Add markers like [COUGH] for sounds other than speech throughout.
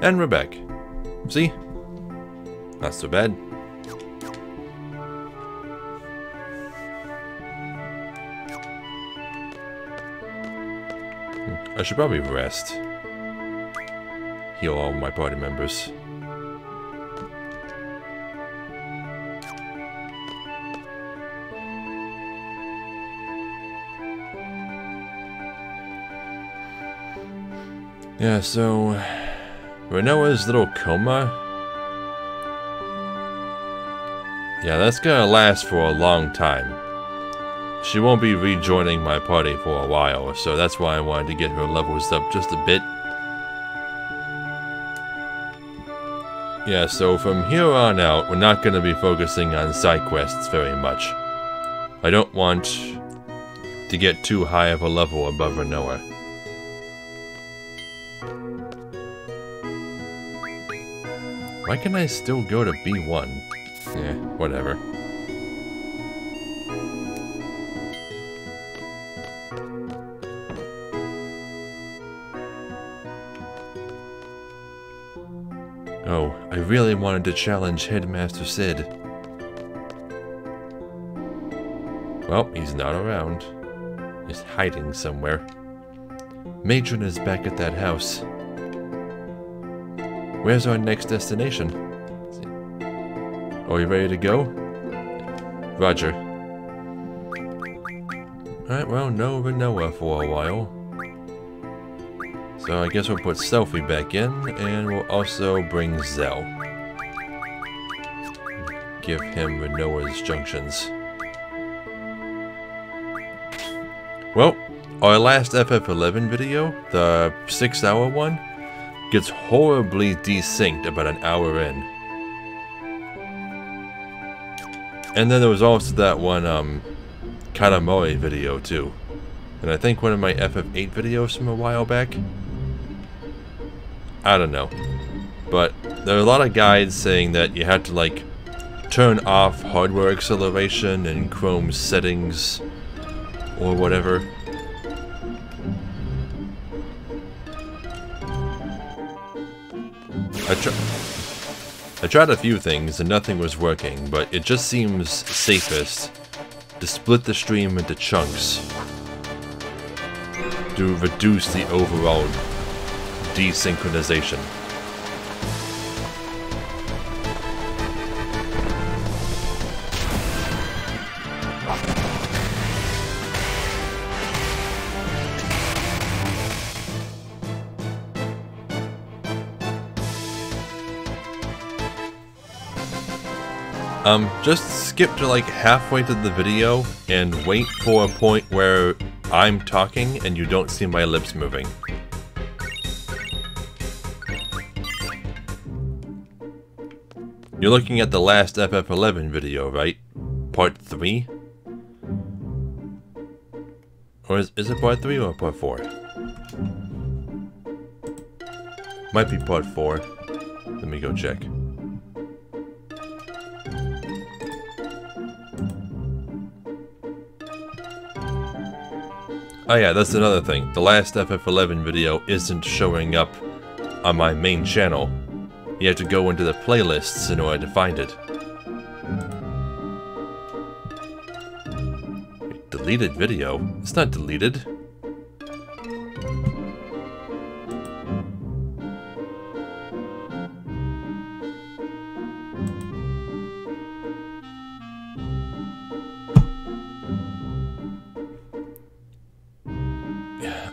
And we're back. See? Not so bad. I should probably rest. Heal all my party members. Yeah, so... Rinoa's little coma? Yeah, that's gonna last for a long time. She won't be rejoining my party for a while, so that's why I wanted to get her levels up just a bit. Yeah, so from here on out, we're not going to be focusing on side quests very much. I don't want to get too high of a level above Rinoa. Why can I still go to B1? Yeah, whatever. Oh, I really wanted to challenge Headmaster Cid. Well, he's not around. He's hiding somewhere. Matron is back at that house. Where's our next destination? Are you ready to go? Roger. Alright, well, no Rinoa for a while. So I guess we'll put Selphie back in, and we'll also bring Zell. Give him Rinoa's junctions. Well, our last FF11 video, the 6 hour one, gets horribly desynced about an hour in. And then there was also that one, um, Katamari video too. And I think one of my FF8 videos from a while back. I don't know. But there are a lot of guides saying that you had to like turn off hardware acceleration and Chrome settings or whatever. I tried a few things and nothing was working, but it just seems safest to split the stream into chunks to reduce the overall desynchronization. Um, just skip to like halfway to the video and wait for a point where I'm talking and you don't see my lips moving. You're looking at the last FF11 video, right? Part 3? Or is, is it part 3 or part 4? Might be part 4. Let me go check. Oh yeah, that's another thing. The last FF11 video isn't showing up on my main channel. You have to go into the playlists in order to find it. Deleted video? It's not deleted.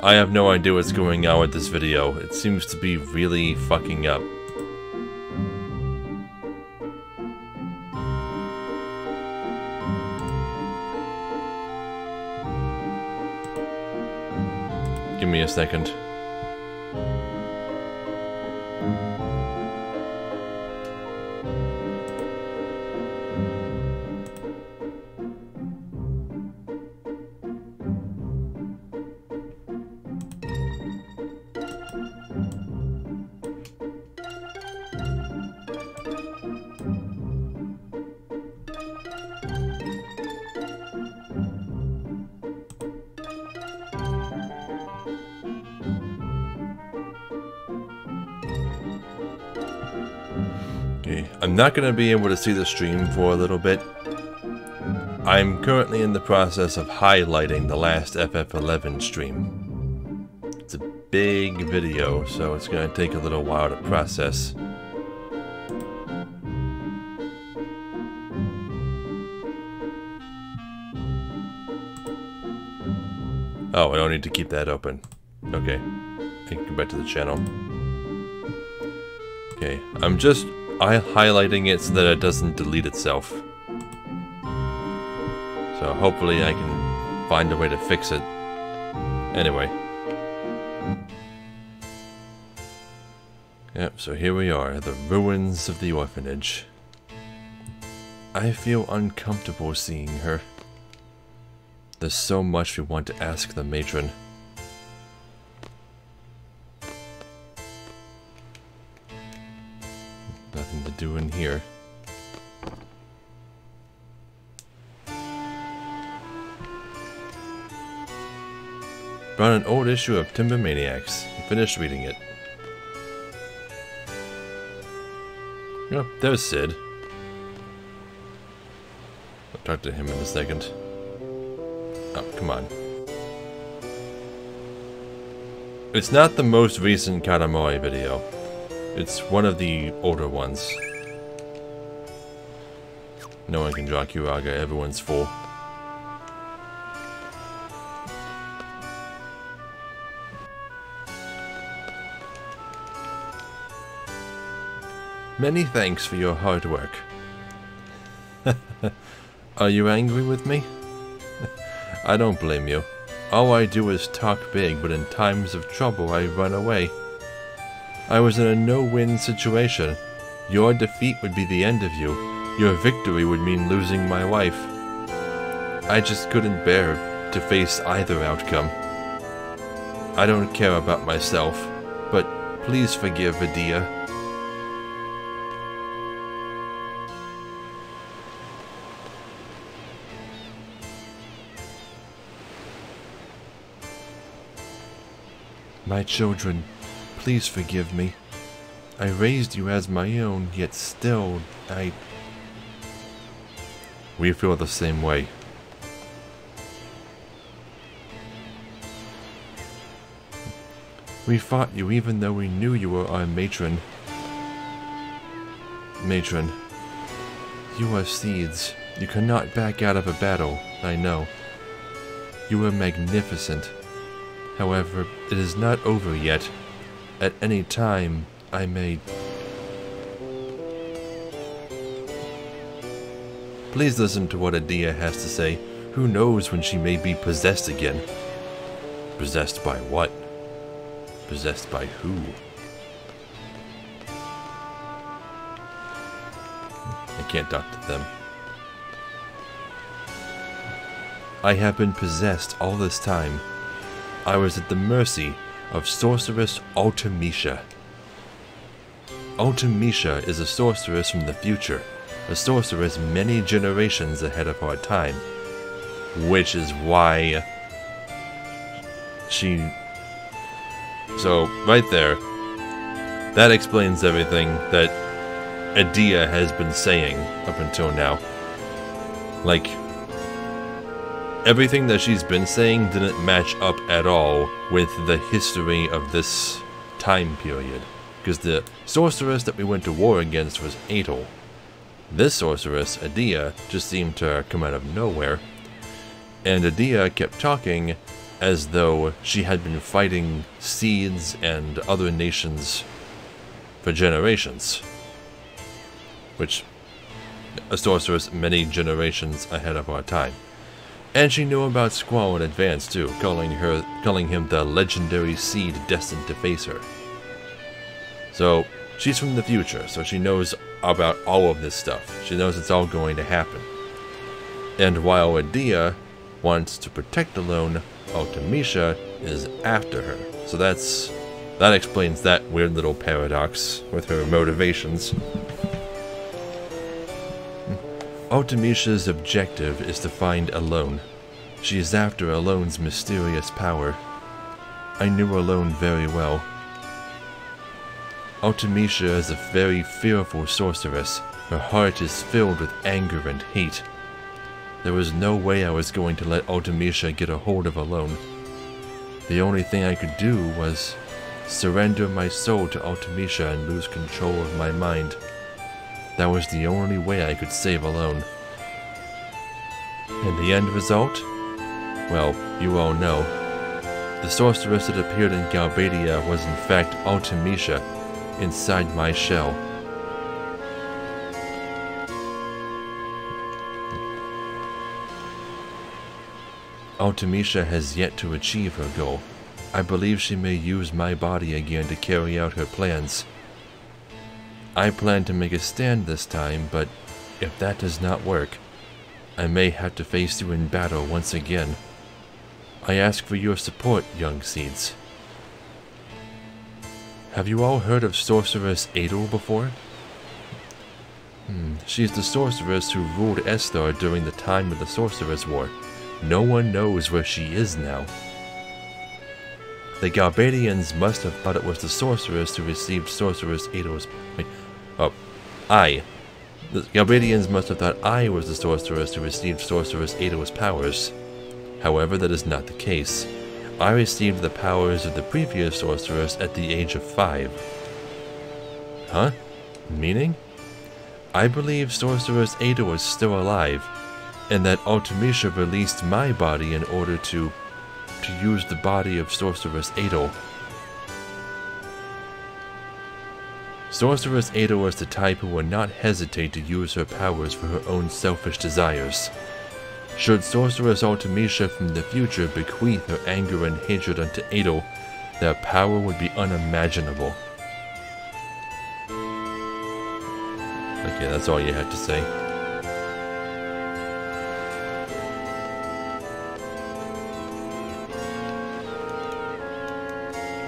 I have no idea what's going on with this video. It seems to be really fucking up. Give me a second. Not going to be able to see the stream for a little bit. I'm currently in the process of highlighting the last FF11 stream. It's a big video, so it's going to take a little while to process. Oh, I don't need to keep that open. Okay. I can go back to the channel. Okay, I'm just I highlighting it so that it doesn't delete itself. So hopefully I can find a way to fix it. Anyway. Yep, so here we are, the ruins of the orphanage. I feel uncomfortable seeing her. There's so much we want to ask the matron. An old issue of Timber Maniacs. and Finished reading it. Oh, there's Cid. I'll talk to him in a second. Oh, come on. It's not the most recent Katamari video. It's one of the older ones. No one can draw Curaga, everyone's full. Many thanks for your hard work. [LAUGHS] Are you angry with me? [LAUGHS] I don't blame you. All I do is talk big, but in times of trouble I run away. I was in a no-win situation. Your defeat would be the end of you. Your victory would mean losing my wife. I just couldn't bear to face either outcome. I don't care about myself, but please forgive Edea. My children, please forgive me. I raised you as my own, yet still, I... We feel the same way. We fought you even though we knew you were our matron. Matron, you are seeds. You cannot back out of a battle, I know. You are magnificent. However, it is not over yet. At any time, I may... Please listen to what Edea has to say. Who knows when she may be possessed again? Possessed by what? Possessed by who? I can't talk to them. I have been possessed all this time. I was at the mercy of sorceress Ultimecia. Ultimecia is a sorceress from the future, a sorceress many generations ahead of our time, which is why she... So, right there, that explains everything that Edea has been saying up until now. Like, everything that she's been saying didn't match up at all with the history of this time period. Because the sorceress that we went to war against was Adel. This sorceress, Edea, just seemed to come out of nowhere. And Edea kept talking as though she had been fighting seeds and other nations for generations. Which, a sorceress many generations ahead of our time. And she knew about Squall in advance too, calling her calling him the legendary seed destined to face her. So she's from the future, so she knows about all of this stuff. She knows it's all going to happen. And while Edea wants to protect Ellone, Ultimecia is after her. So that's that explains that weird little paradox with her motivations. Ultimecia's objective is to find Ellone. She is after Ellone's mysterious power. I knew Ellone very well. Ultimecia is a very fearful sorceress. Her heart is filled with anger and hate. There was no way I was going to let Ultimecia get a hold of Ellone. The only thing I could do was surrender my soul to Ultimecia and lose control of my mind. That was the only way I could save Ellone. And the end result? Well, you all know. The sorceress that appeared in Galbadia was in fact Ultimecia, inside my shell. Ultimecia has yet to achieve her goal. I believe she may use my body again to carry out her plans. I plan to make a stand this time, but if that does not work, I may have to face you in battle once again. I ask for your support, young seeds. Have you all heard of Sorceress Adel before? Hmm, she is the sorceress who ruled Esthar during the time of the Sorceress War. No one knows where she is now. The Galbadians must have thought it was the sorceress who received Sorceress Adel's... Wait, oh, I. The Galbadians must have thought I was the sorceress who received Sorceress Adel's powers. However, that is not the case. I received the powers of the previous sorceress at the age of five. Huh? Meaning? I believe Sorceress Ada was still alive, and that Ultimecia released my body in order to to use the body of Sorceress Adel. Sorceress Ada was the type who would not hesitate to use her powers for her own selfish desires. Should Sorceress Ultimecia from the future bequeath her anger and hatred unto Adel, their power would be unimaginable. Okay, that's all you had to say.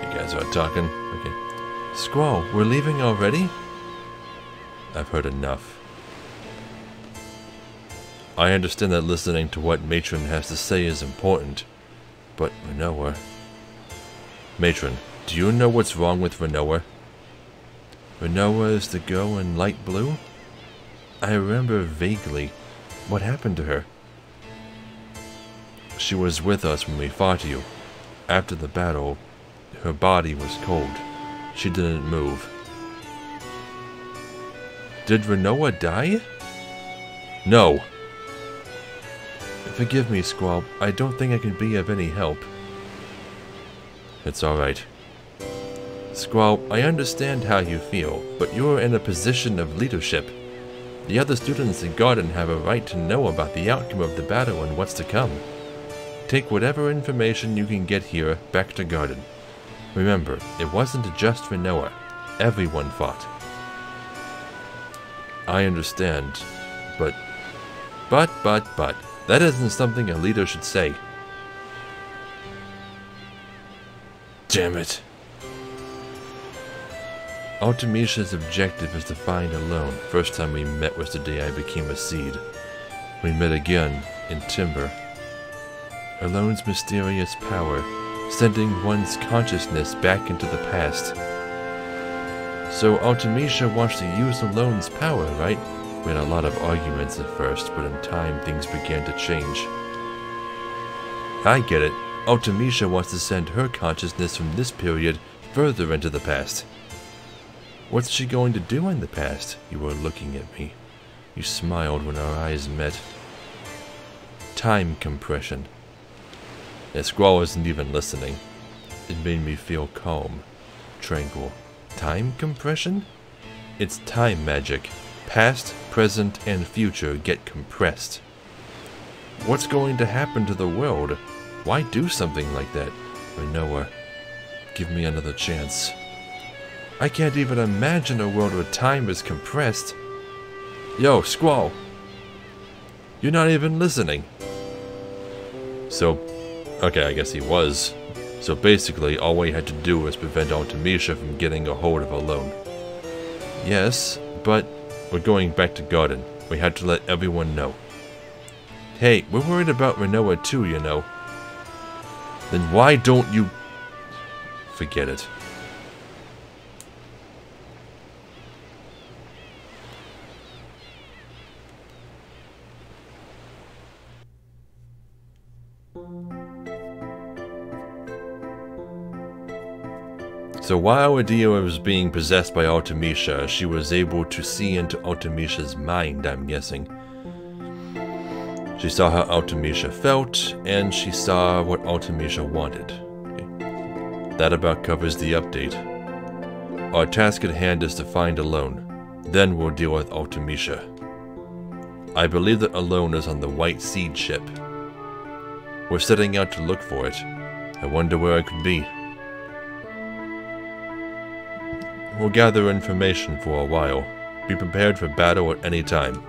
You guys are talking? Okay. Squall, we're leaving already? I've heard enough. I understand that listening to what Matron has to say is important, but Rinoa... Matron, do you know what's wrong with Rinoa? Rinoa is the girl in light blue? I remember vaguely. What happened to her? She was with us when we fought you. After the battle, her body was cold. She didn't move. Did Rinoa die? No. Forgive me, Squall. I don't think I can be of any help. It's alright. Squall, I understand how you feel, but you're in a position of leadership. The other students in Garden have a right to know about the outcome of the battle and what's to come. Take whatever information you can get here back to Garden. Remember, it wasn't just for Noah. Everyone fought. I understand, but... But, but, but, that isn't something a leader should say. Damn it. Ultimecia's objective is to find Ellone. First time we met was the day I became a seed. We met again, in Timber. Ellone's mysterious power, sending one's consciousness back into the past. So Ultimecia wants to use Ellone's power, right? We had a lot of arguments at first, but in time things began to change. I get it. Ultimecia wants to send her consciousness from this period further into the past. What's she going to do in the past? You were looking at me. You smiled when our eyes met. Time compression. Squall wasn't even listening. It made me feel calm, tranquil. Time compression? It's time magic. Past, present, and future get compressed. What's going to happen to the world? Why do something like that? Rinoa, give me another chance. I can't even imagine a world where time is compressed. Yo, Squall! You're not even listening. So, okay, I guess he was. So basically, all we had to do was prevent Ultimecia from getting a hold of Ellone. Yes, but we're going back to Garden. We had to let everyone know. Hey, we're worried about Rinoa too, you know. Then why don't you... Forget it. So while Edea was being possessed by Ultimecia, she was able to see into Ultimecia's mind, I'm guessing. She saw how Ultimecia felt, and she saw what Ultimecia wanted. Okay. That about covers the update. Our task at hand is to find Ellone. Then we'll deal with Ultimecia. I believe that Ellone is on the White Seed ship. We're setting out to look for it. I wonder where it could be. We'll gather information for a while. Be prepared for battle at any time.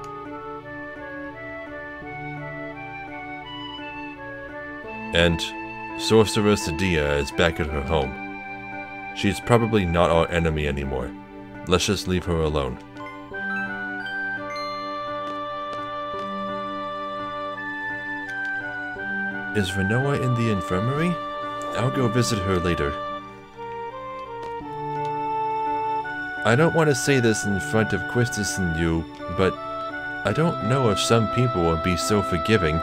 And Sorceress Edea is back at her home. She's probably not our enemy anymore. Let's just leave her alone. Is Rinoa in the infirmary? I'll go visit her later. I don't want to say this in front of Quistis and you, but I don't know if some people will be so forgiving.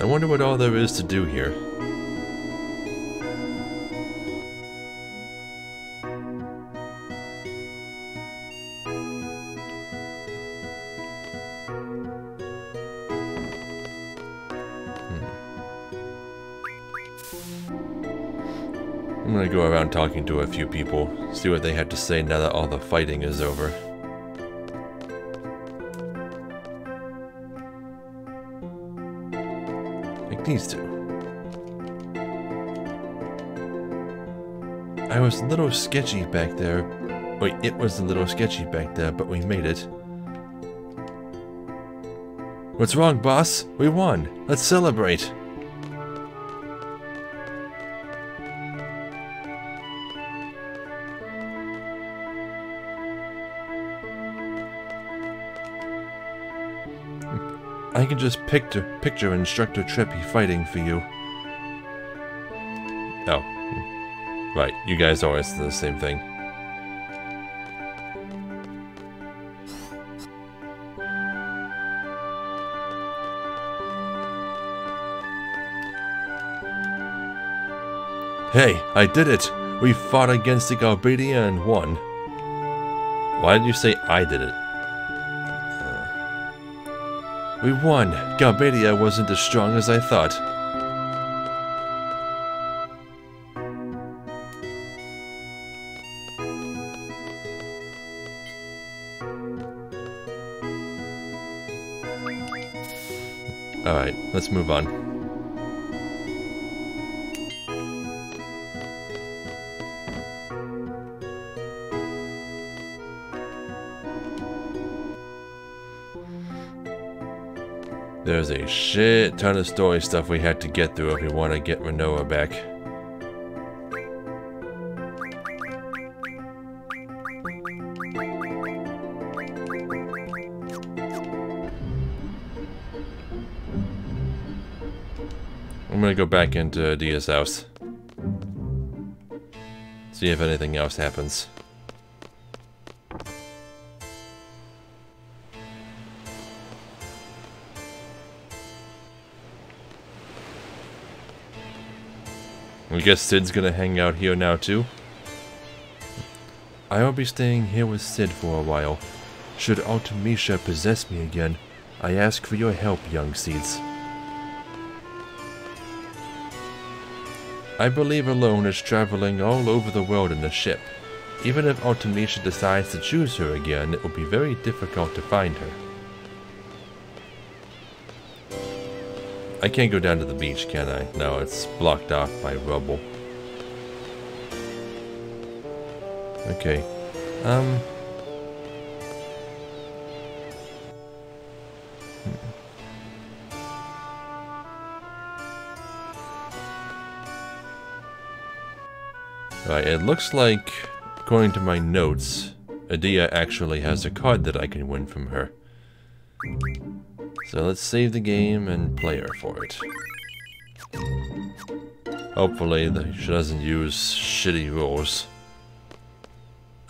I wonder what all there is to do here. Talking to a few people, see what they have to say now that all the fighting is over. Like these two. I was a little sketchy back there. Wait, it was a little sketchy back there, but we made it. What's wrong, boss? We won. Let's celebrate. Can just picture, picture Instructor Trepe fighting for you. Oh. Right, you guys always do the same thing. Hey, I did it! We fought against the Galbadia and won. Why did you say I did it? We won! Galbadia wasn't as strong as I thought. Alright, let's move on. There's a shit ton of story stuff we had to get through if we want to get Rinoa back. I'm gonna go back into Dia's house. See if anything else happens. I guess Cid's gonna hang out here now too. I will be staying here with Cid for a while. Should Ultimecia possess me again, I ask for your help, young seeds. I believe Ellone is traveling all over the world in a ship. Even if Ultimecia decides to choose her again, it will be very difficult to find her. I can't go down to the beach, can I? No, it's blocked off by rubble. Okay. Um... Right, it looks like, according to my notes, Edea actually has a card that I can win from her. So let's save the game and play her for it. Hopefully she doesn't use shitty rules.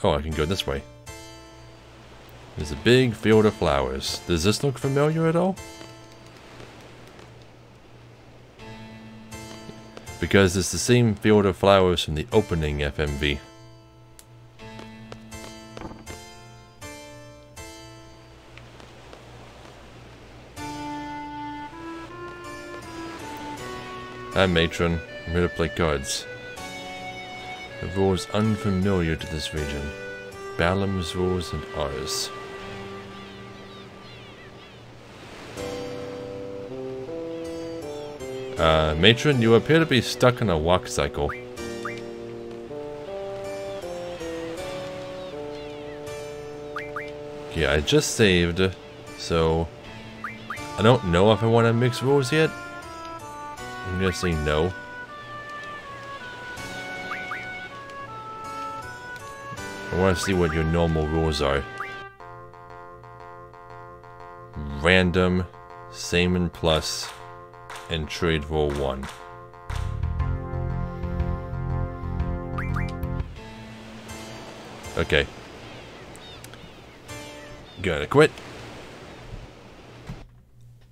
Oh, I can go this way. There's a big field of flowers. Does this look familiar at all? Because it's the same field of flowers from the opening FMV. I'm Matron. I'm here to play cards. The rules unfamiliar to this region. Balamb's rules and ours. Uh, Matron, you appear to be stuck in a walk cycle. Yeah, I just saved, so... I don't know if I want to mix rules yet. I'm gonna say no. I want to see what your normal rules are. Random, and plus, and trade roll one. Okay. Gonna quit.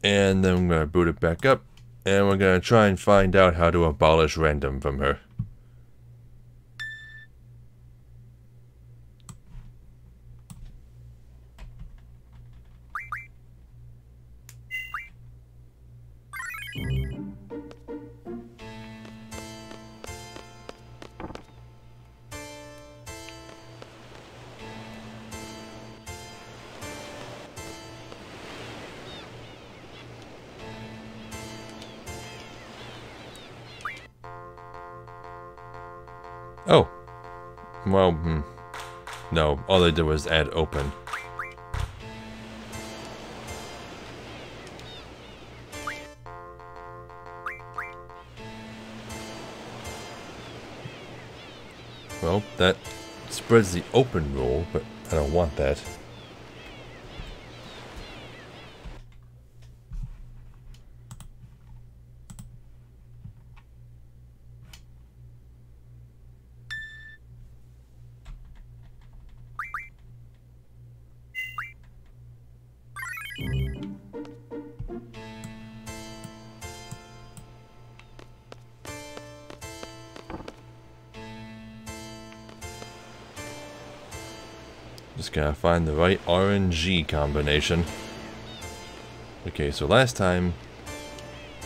And then I'm gonna boot it back up. And we're gonna try and find out how to abolish random from her. All they did was add open. Well, that spreads the open rule, but I don't want that. Find the right RNG combination. Okay, so last time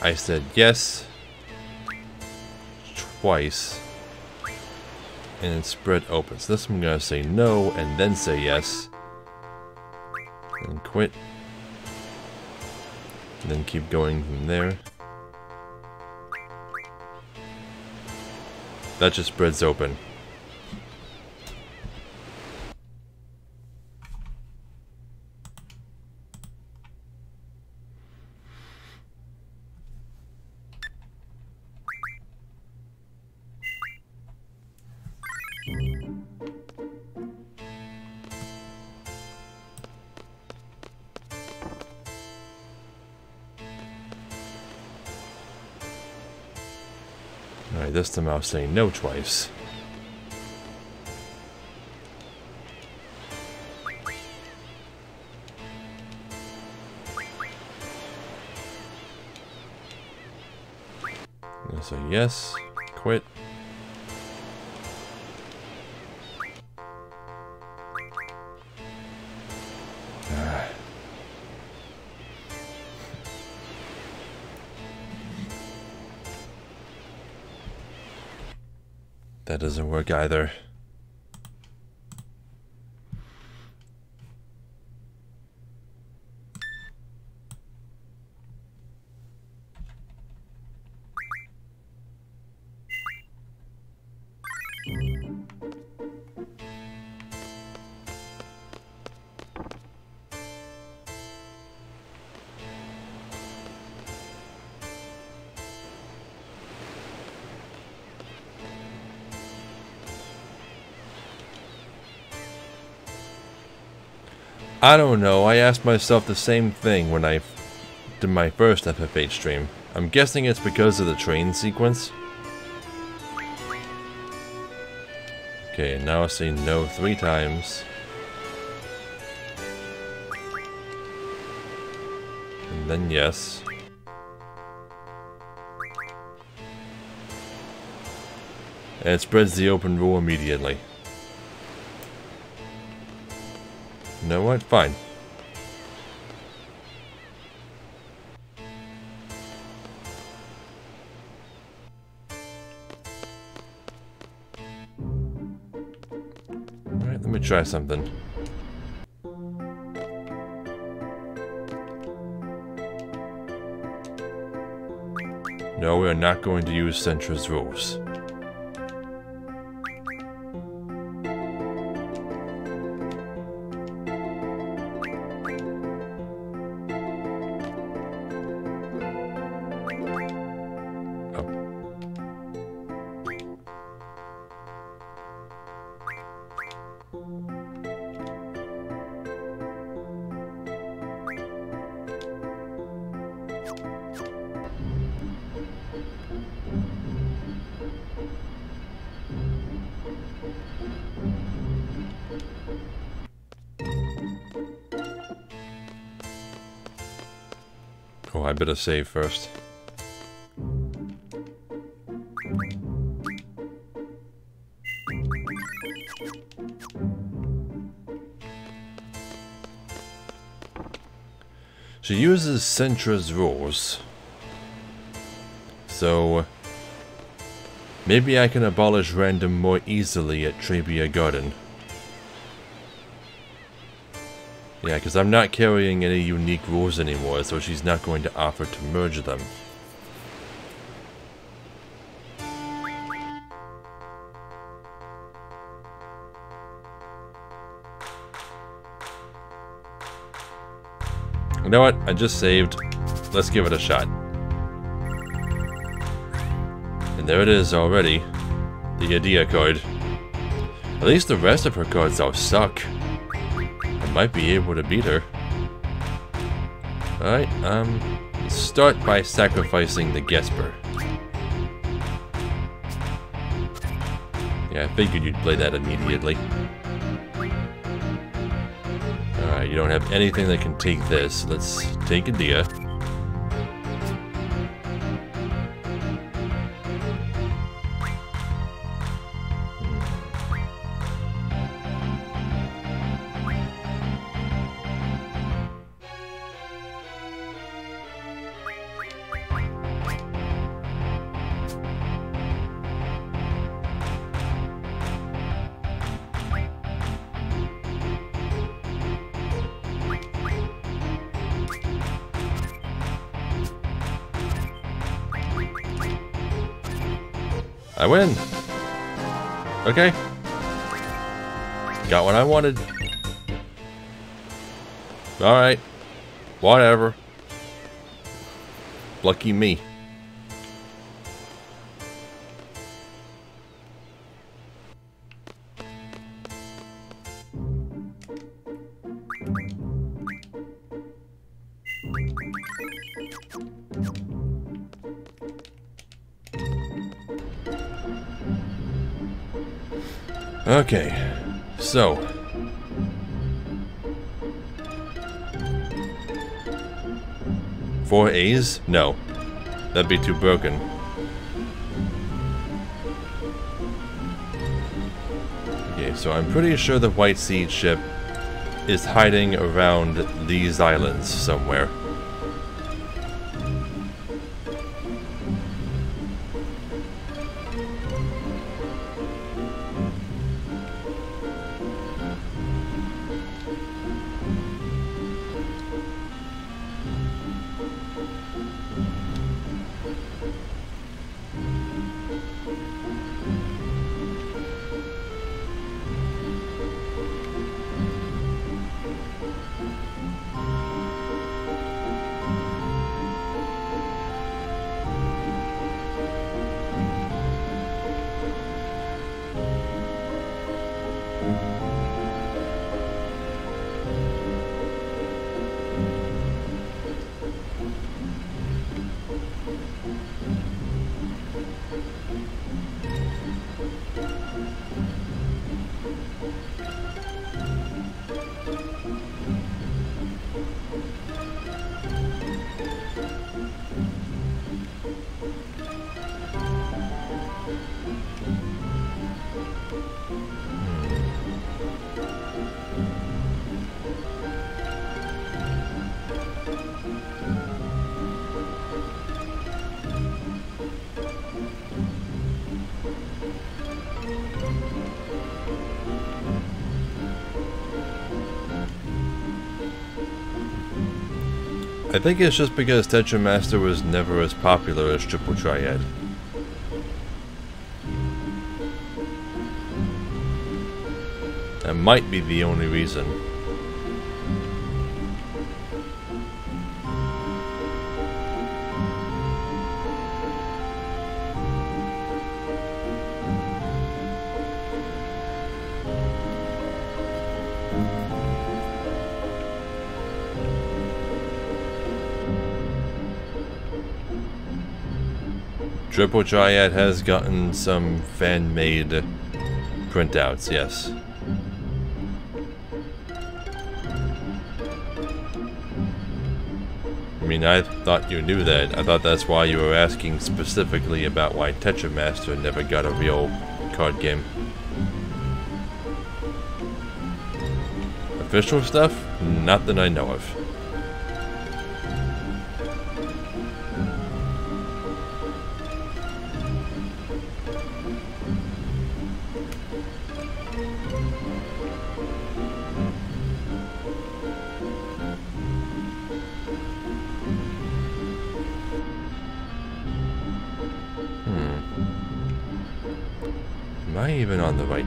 I said yes twice and it spread open. So this one, I'm gonna say no and then say yes and quit and then keep going from there. That just spreads open. Alright, this saying no twice. Say yes, quit. That doesn't work either. I don't know, I asked myself the same thing when I did my first FF8 stream. I'm guessing it's because of the train sequence. Okay, now I say no three times. And then yes. And it spreads the open rule immediately. Know what? Fine. Alright, let me try something. No, we are not going to use Centra's rules. Better save first. She uses Centra's rules. So... Maybe I can abolish random more easily at Trabia Garden. Yeah, because I'm not carrying any unique rules anymore, so she's not going to offer to merge them. You know what? I just saved. Let's give it a shot. And there it is already. The Edea card. At least the rest of her cards all suck might be able to beat her. Alright, um, start by sacrificing the Gesper. Yeah, I figured you'd play that immediately. Alright, you don't have anything that can take this. Let's take Edea. I Okay. Got what I wanted. Alright. Whatever. Lucky me. Okay, so. Four A's? No. That'd be too broken. Okay, so I'm pretty sure the White Seed ship is hiding around these islands somewhere. I think it's just because Tetramaster was never as popular as Triple Triad. That might be the only reason. Triple Triad has gotten some fan-made printouts, yes. I mean, I thought you knew that. I thought that's why you were asking specifically about why Tetra Master never got a real card game. Official stuff? Not that I know of.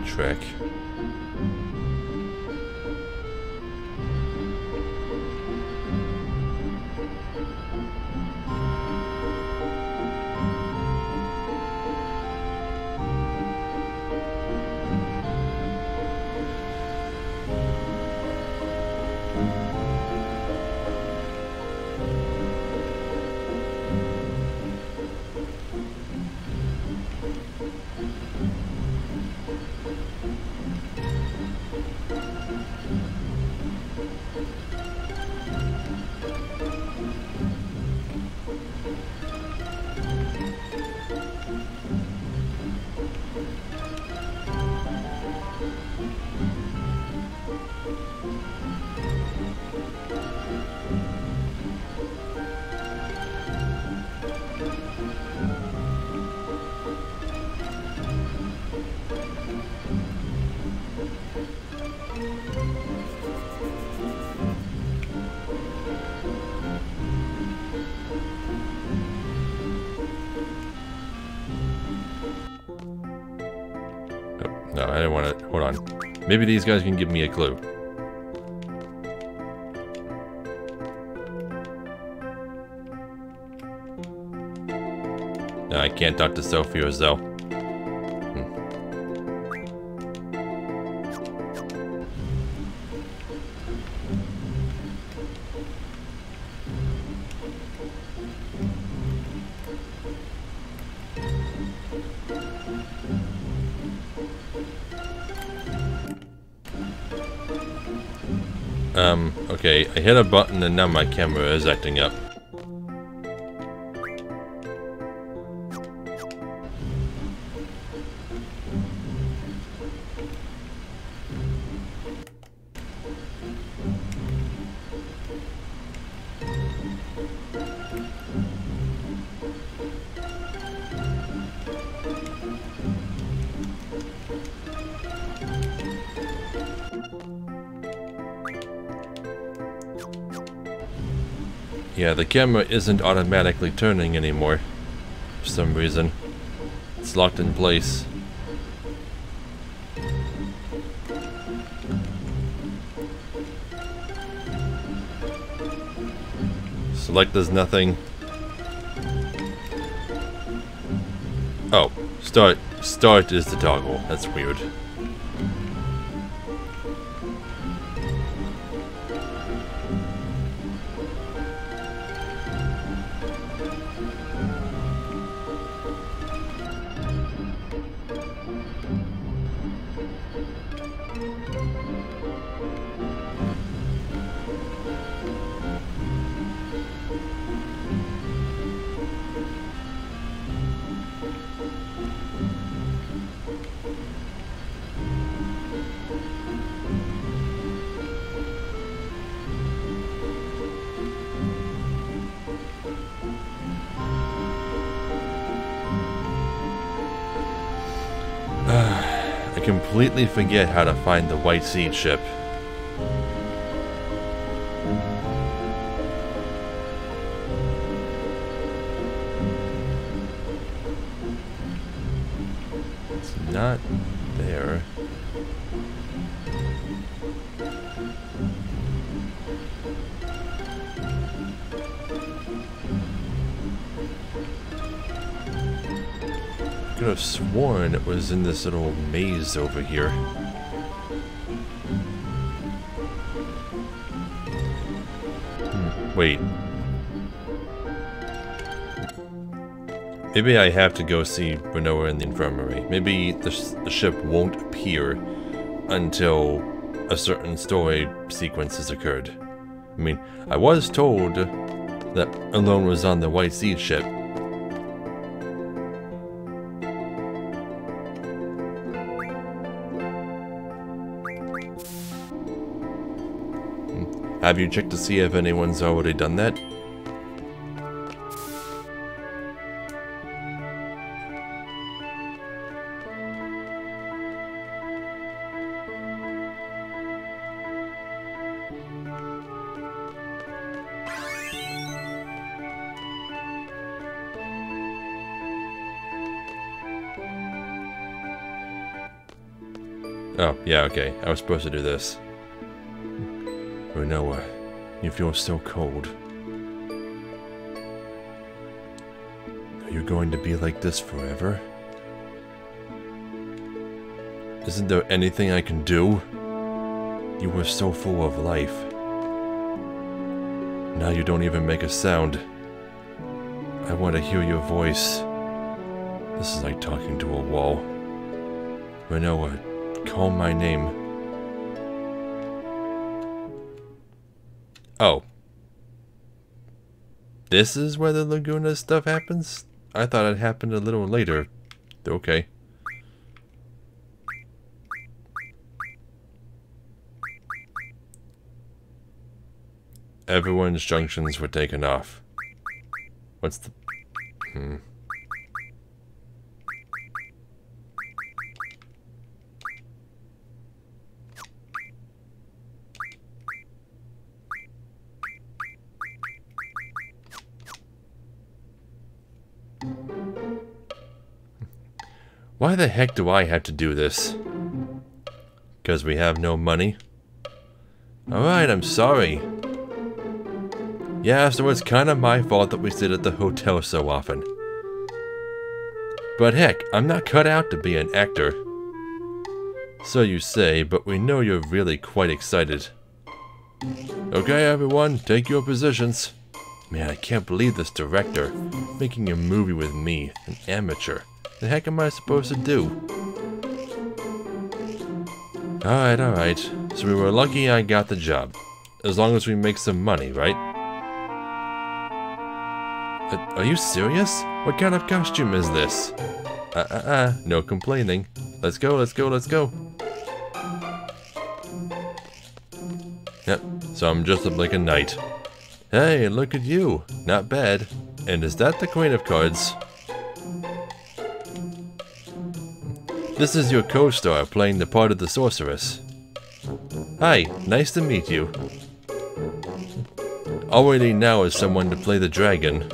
Track. Maybe these guys can give me a clue. I can't talk to Selphie Zell. I hit a button and now my camera is acting up. The camera isn't automatically turning anymore. For some reason. It's locked in place. Select does nothing. Oh, start. Start is the toggle. That's weird. Completely forget how to find the White Seed ship. Was in this little maze over here. Hmm, wait. Maybe I have to go see Rinoa in the infirmary. Maybe the, sh the ship won't appear until a certain story sequence has occurred. I mean, I was told that Ellone was on the White Seed ship. Have you checked to see if anyone's already done that? Oh, yeah, okay. I was supposed to do this. Rinoa, you feel so cold. Are you going to be like this forever? Isn't there anything I can do? You were so full of life. Now you don't even make a sound. I want to hear your voice. This is like talking to a wall. Rinoa, call my name. Oh. This is where the Laguna stuff happens? I thought it happened a little later. Okay. Everyone's junctions were taken off. What's the... Hmm. Why the heck do I have to do this? Because we have no money? Alright, I'm sorry. Yeah, so it's kind of my fault that we sit at the hotel so often. But heck, I'm not cut out to be an actor. So you say, but we know you're really quite excited. Okay, everyone, take your positions. Man, I can't believe this director, making a movie with me, an amateur. The heck am I supposed to do? Alright, alright. So we were lucky I got the job. As long as we make some money, right? Uh, are you serious? What kind of costume is this? Uh-uh-uh, no complaining. Let's go, let's go, let's go. Yep, so I'm just like a knight. Hey, look at you. Not bad. And is that the Queen of Cards? This is your co-star playing the part of the sorceress. Hi, nice to meet you. Need now is someone to play the dragon.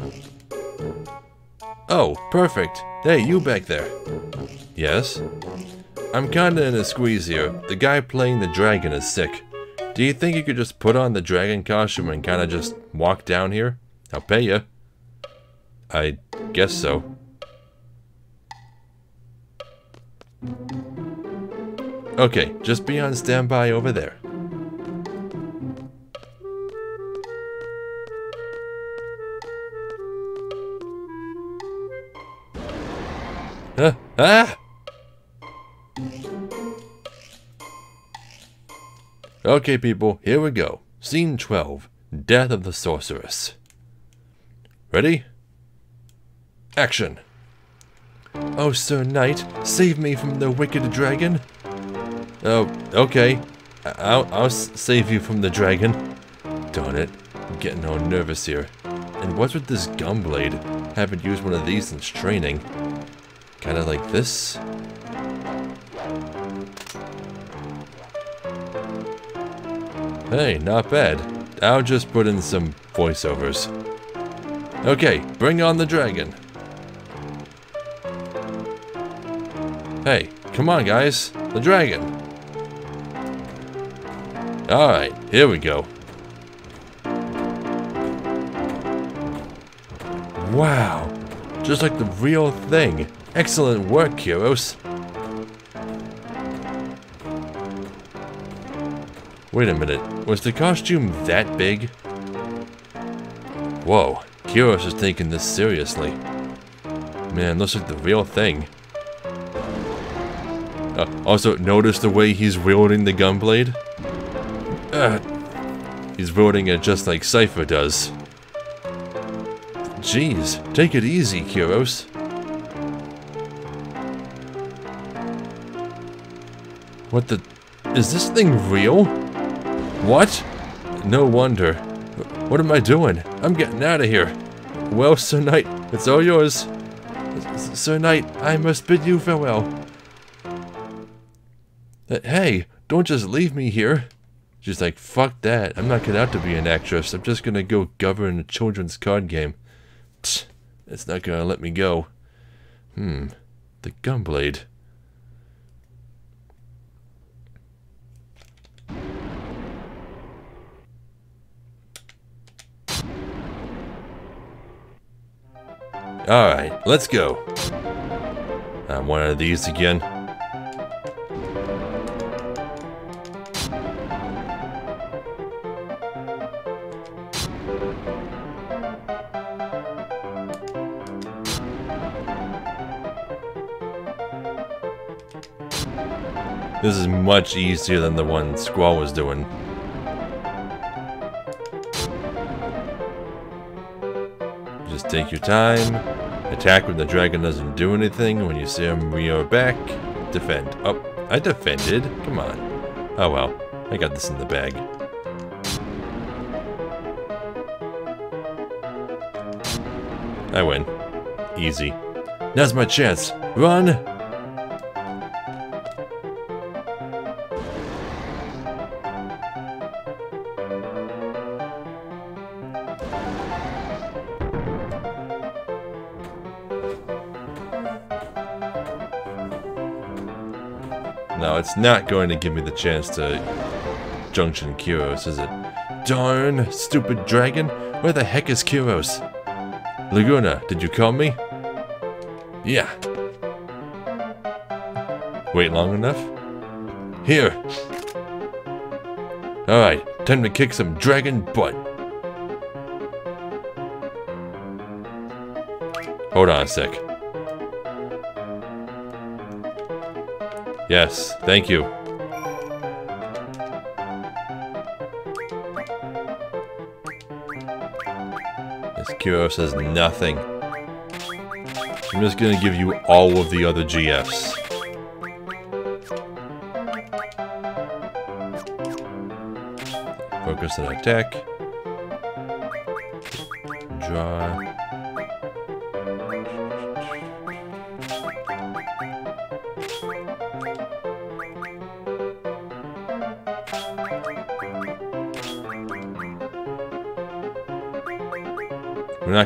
Oh, perfect. Hey, you back there. Yes? I'm kinda in a squeeze here. The guy playing the dragon is sick. Do you think you could just put on the dragon costume and kinda just walk down here? I'll pay you. I guess so. Okay, just be on standby over there. Ah! Ah! Okay, people, here we go. Scene 12. Death of the Sorceress. Ready? Action! Oh, Sir Knight, save me from the wicked dragon. Oh, okay. I'll, I'll save you from the dragon. Darn it, I'm getting all nervous here. And what's with this gun blade? Haven't used one of these since training. Kinda like this? Hey, not bad. I'll just put in some voiceovers. Okay, bring on the dragon. Hey, come on, guys. The dragon. Alright, here we go. Wow. Just like the real thing. Excellent work, Kiros. Wait a minute. Was the costume that big? Whoa. Kiros is taking this seriously. Man, looks like the real thing. Uh, also, notice the way he's wielding the gunblade? Uh, he's wielding it just like Seifer does. Jeez, take it easy, Kiros. What the... Is this thing real? What? No wonder. What am I doing? I'm getting out of here. Well, Sir Knight, it's all yours. Sir Knight, I must bid you farewell. Uh, hey, don't just leave me here. She's like, fuck that. I'm not cut out to be an actress. I'm just gonna go govern a children's card game. It's not gonna let me go. Hmm, the gunblade. Alright, let's go. I'm one of these again. This is much easier than the one Squall was doing. Just take your time. Attack when the dragon doesn't do anything. When you see him rear back, defend. Oh, I defended. Come on. Oh well, I got this in the bag. I win. Easy. Now's my chance. Run! Not going to give me the chance to junction Kiros, is it? Darn, stupid dragon! Where the heck is Kiros? Laguna, did you call me? Yeah. Wait long enough? Here! Alright, time to kick some dragon butt. Hold on a sec. Yes, thank you. This Kiro says nothing. I'm just gonna give you all of the other GFs. Focus on attack.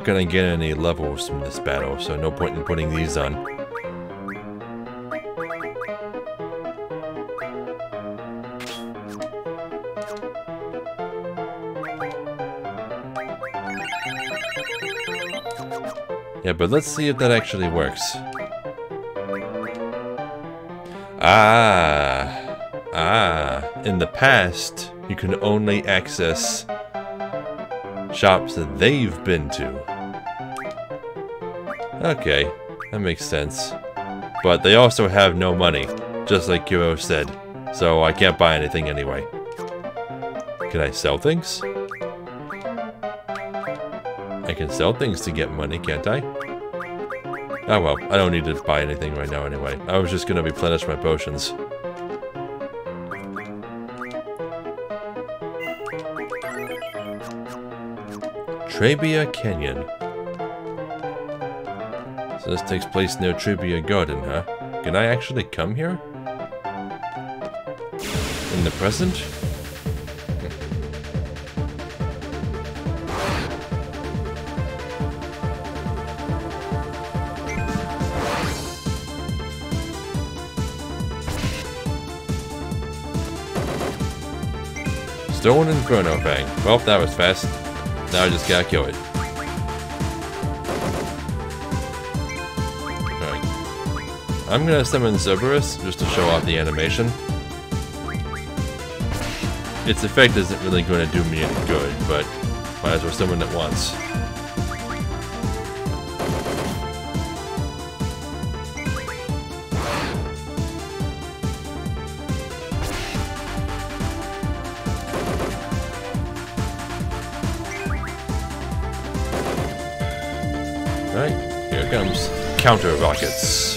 Gonna get any levels from this battle, so no point in putting these on. Yeah, but let's see if that actually works. Ah, ah, in the past, you can only access shops that they've been to. Okay, that makes sense. But they also have no money, just like Kuro said, so I can't buy anything anyway. Can I sell things? I can sell things to get money, can't I? Oh well, I don't need to buy anything right now anyway. I was just gonna replenish my potions. Trabia Canyon. So this takes place near Trabia Garden, huh? Can I actually come here? In the present? Stone and Chrono Fang. Well, that was fast. Now I just gotta kill it. I'm gonna summon Cerberus just to show off the animation. Its effect isn't really going to do me any good, but might as well summon it once. Alright, here comes counter rockets.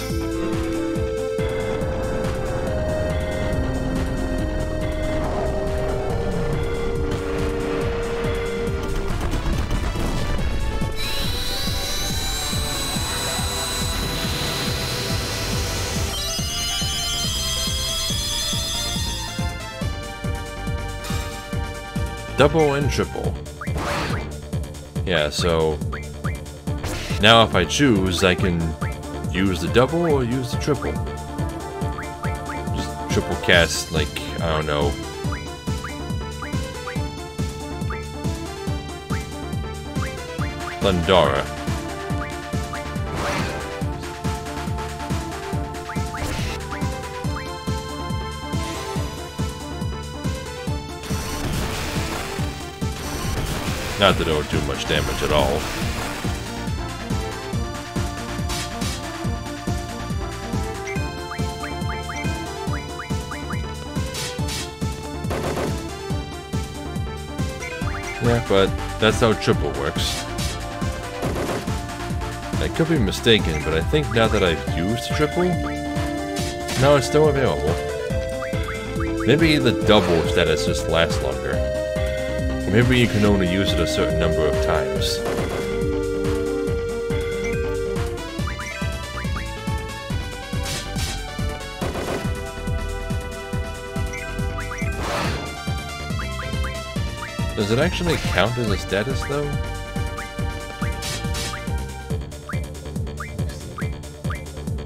Double and triple. Yeah, so now if I choose, I can use the double or use the triple. Just triple cast, like, I don't know. Lendara. Not that it would do much damage at all. Yeah, but that's how triple works. I could be mistaken, but I think now that I've used triple, now it's still available. Maybe the double status just lasts longer. Maybe you can only use it a certain number of times. Does it actually count as a status though?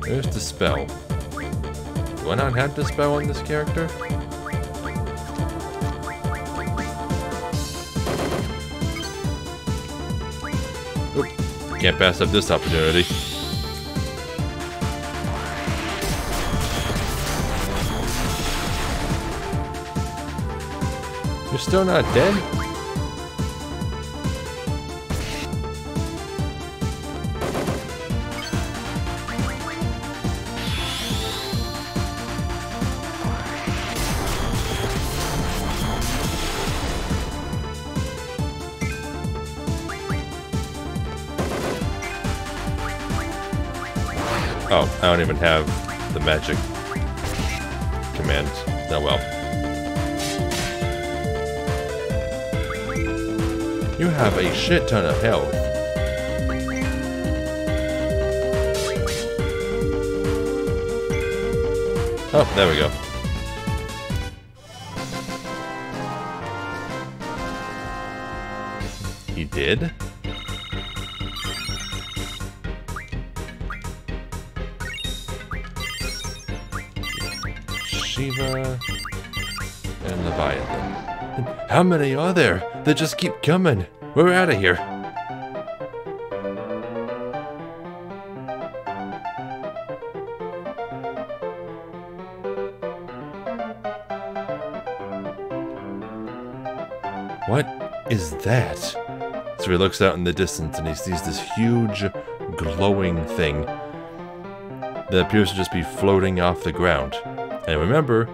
There's the spell? Do I not have the spell on this character? Can't pass up this opportunity. You're still not dead? Don't even have the magic command. Oh well. You have a shit ton of health. Oh, there we go. How many are there? They just keep coming. We're out of here. What is that? So he looks out in the distance and he sees this huge glowing thing that appears to just be floating off the ground. And remember,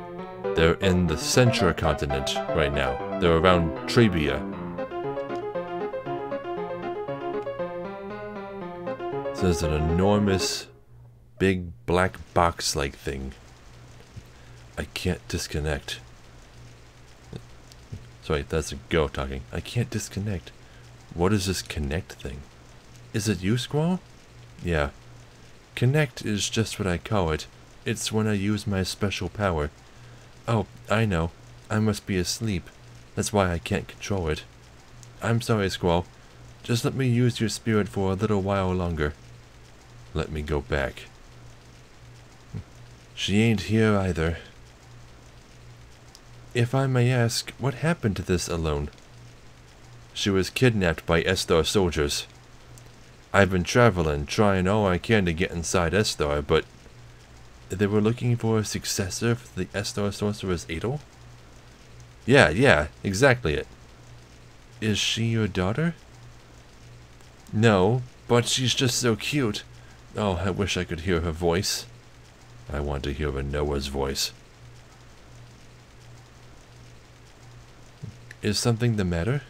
they're in the Centra continent right now. They're around Trabia. So there's an enormous, big black box-like thing. I can't disconnect. Sorry, that's a go talking. I can't disconnect. What is this connect thing? Is it you, Squall? Yeah. Connect is just what I call it. It's when I use my special power. Oh, I know. I must be asleep. That's why I can't control it. I'm sorry, Squall. Just let me use your spirit for a little while longer. Let me go back. She ain't here either. if I may ask, what happened to this Ellone? She was kidnapped by Esthar soldiers. I've been traveling, trying all I can to get inside Esthar, but they were looking for a successor for the Esthar sorceress Adel? Yeah, yeah, exactly it. Is she your daughter? No, but she's just so cute. Oh, I wish I could hear her voice. I want to hear Rinoa's voice. Is something the matter?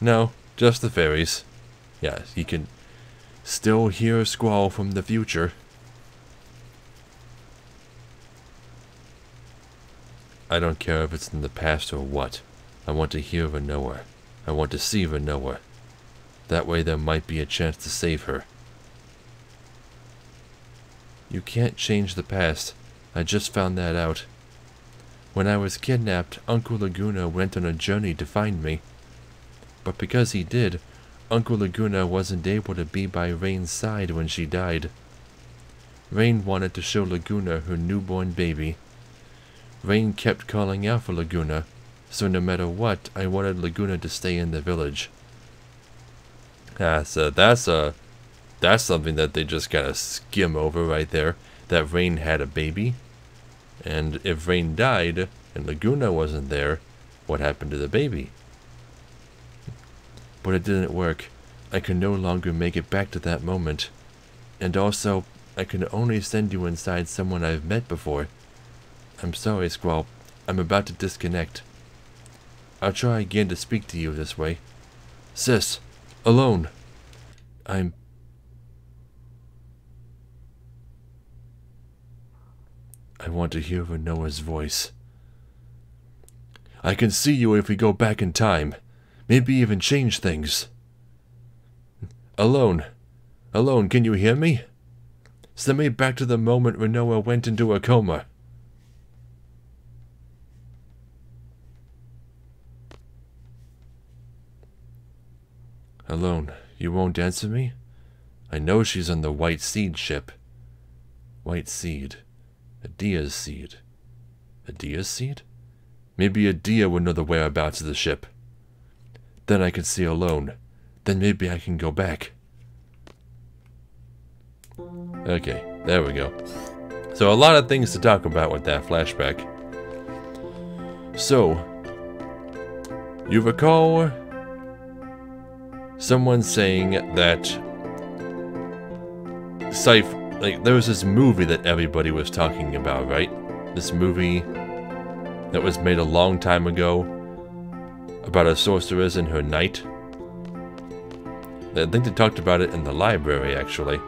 No, just the fairies. Yes, he can still hear a squall from the future. I don't care if it's in the past or what. I want to hear Rinoa. I want to see Rinoa. That way there might be a chance to save her. You can't change the past. I just found that out. When I was kidnapped, Uncle Laguna went on a journey to find me. But because he did, Uncle Laguna wasn't able to be by Rain's side when she died. Rain wanted to show Laguna her newborn baby. Rain kept calling out for Laguna, so no matter what, I wanted Laguna to stay in the village. Ah, so that's a that's something that they just gotta skim over right there. That Rain had a baby. And if Rain died and Laguna wasn't there, what happened to the baby? But it didn't work. I could no longer make it back to that moment. And also, I can only send you inside someone I've met before. I'm sorry, Squall. I'm about to disconnect. I'll try again to speak to you this way. Sis, Ellone. I'm I want to hear Rinoa's voice. I can see you if we go back in time. Maybe even change things. Ellone. Ellone, can you hear me? Send me back to the moment Rinoa went into a coma. Ellone, you won't answer me? I know she's on the White Seed ship. White Seed. Edea's seed. Edea's seed? Maybe Edea would know the whereabouts of the ship. Then I can see Ellone. Then maybe I can go back. Okay, there we go. So a lot of things to talk about with that flashback. So, you recall someone saying that Scythe like there was this movie that everybody was talking about, right? This movie that was made a long time ago about a sorceress and her knight. I think they talked about it in the library, actually.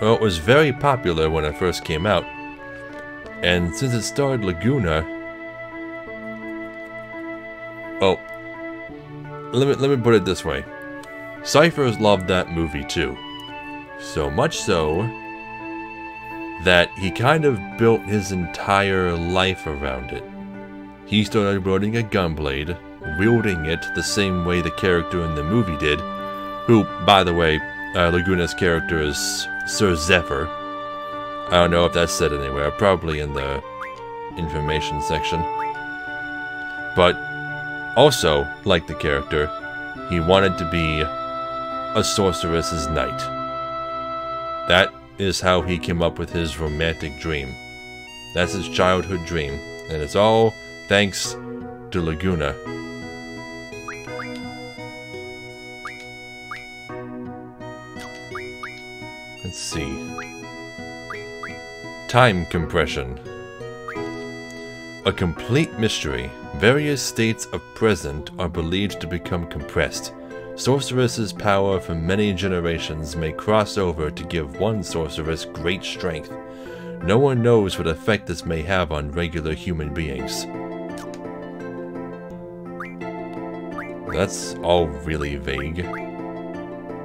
Well, it was very popular when it first came out. And since it starred Laguna... Oh. Let me, let me put it this way. Seifer's loved that movie too. So much so that he kind of built his entire life around it. He started wielding a gunblade, wielding it the same way the character in the movie did, who, by the way, uh, Laguna's character is Sir Zephyr. I don't know if that's said anywhere, probably in the information section. But also, like the character, he wanted to be a sorceress's knight. That is how he came up with his romantic dream. That's his childhood dream, and it's all thanks to Laguna. Let's see. Time compression. A complete mystery. Various states of present are believed to become compressed. Sorceress's power for many generations may cross over to give one sorceress great strength. No one knows what effect this may have on regular human beings. That's all really vague.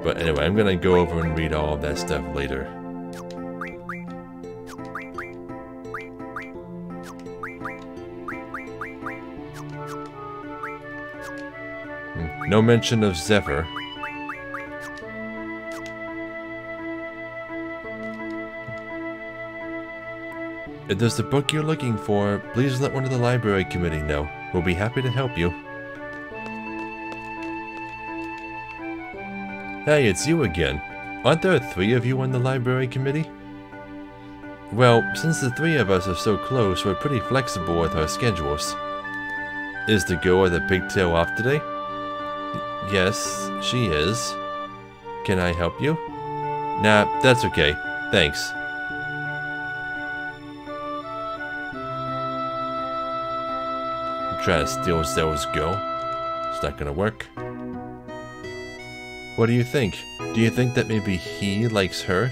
But anyway, I'm gonna go over and read all of that stuff later. Hmm. No mention of Zephyr. If there's the book you're looking for, please let one of the library committee know. We'll be happy to help you. Hey, it's you again. Aren't there three of you on the library committee? Well, since the three of us are so close, we're pretty flexible with our schedules. Is the girl with the pigtail off today? Yes, she is. Can I help you? Nah, that's okay. Thanks. Try to steal Zell's girl. It's not gonna work. What do you think? Do you think that maybe he likes her?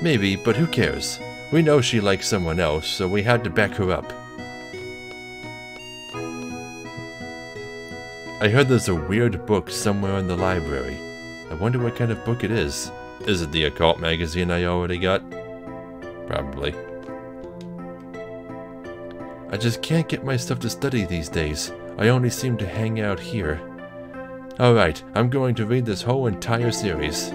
Maybe, but who cares? We know she likes someone else, so we had to back her up. I heard there's a weird book somewhere in the library. I wonder what kind of book it is. Is it the occult magazine I already got? Probably. I just can't get myself to study these days. I only seem to hang out here. Alright, I'm going to read this whole entire series.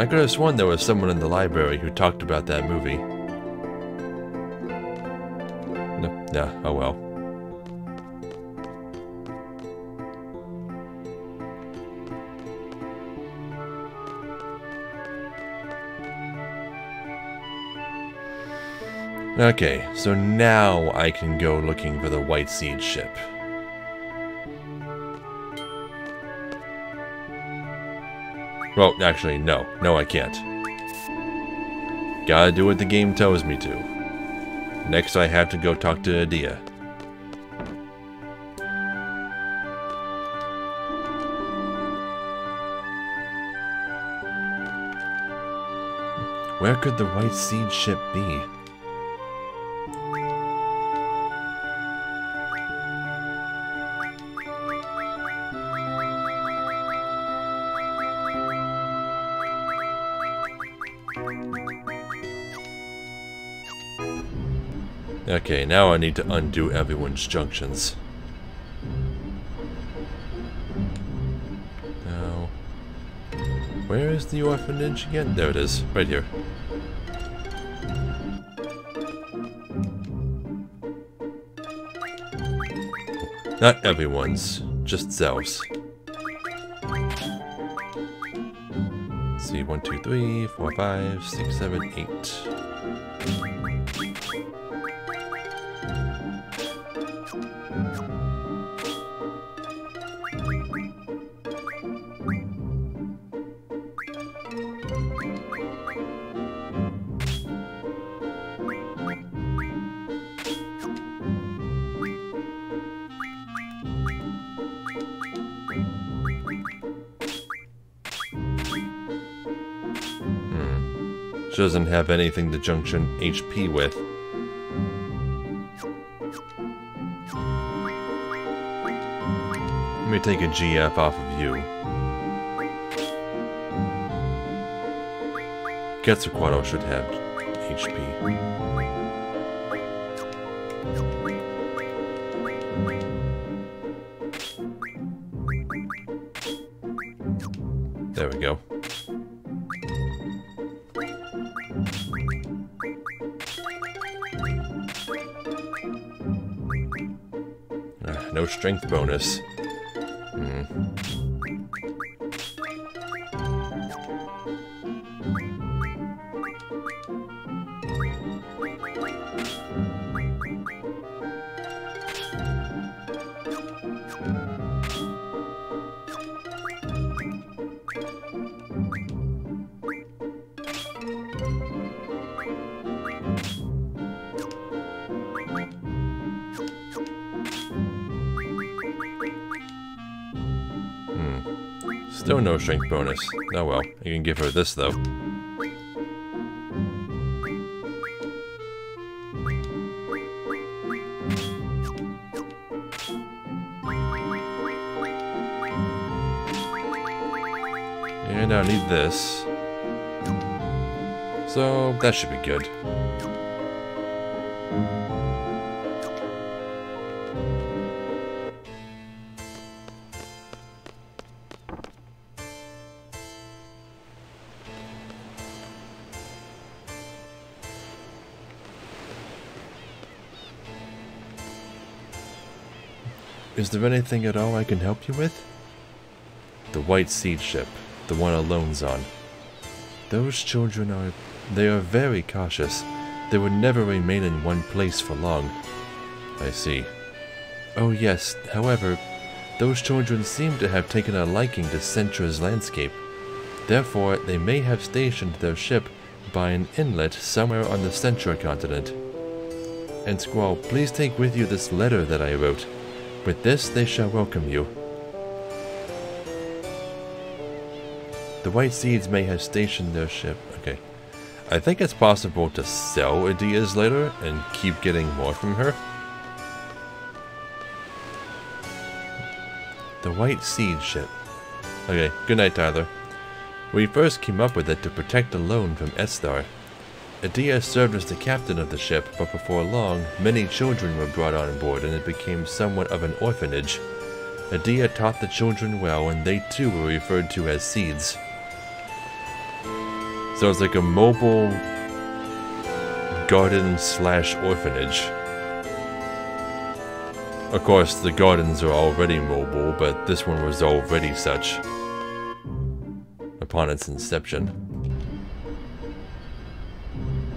I could have sworn there was someone in the library who talked about that movie. No, yeah, oh well. Okay, so now I can go looking for the White Seed ship. Well, actually, no. No, I can't. Gotta do what the game tells me to. Next, I have to go talk to Edea. Where could the White Seed ship be? Okay, now I need to undo everyone's junctions. Now, where is the orphanage again? There it is, right here. Not everyone's, just Zell's. See, 1, 2, 3, 4, 5, 6, 7, 8. Doesn't have anything to junction HP with. Let me take a GF off of you. Quetzalcoatl should have HP. There we go. Strength bonus. Strength bonus. Oh well, I can give her this though. And I need this. So, that should be good. Is there anything at all I can help you with? The White Seed Ship, the one Ellone's on. Those children are... they are very cautious. They would never remain in one place for long. I see. Oh yes, however, those children seem to have taken a liking to Centra's landscape. Therefore, they may have stationed their ship by an inlet somewhere on the Centra continent. And Squall, please take with you this letter that I wrote. With this, they shall welcome you. The White Seeds may have stationed their ship. Okay. I think it's possible to sell Edea's later and keep getting more from her. The White Seed ship. Okay, good night, Tyler. We first came up with it to protect the Ellone from Esthar. Edea served as the captain of the ship, but before long, many children were brought on board and it became somewhat of an orphanage. Edea taught the children well, and they too were referred to as seeds. So it's like a mobile garden slash orphanage. Of course, the gardens are already mobile, but this one was already such upon its inception.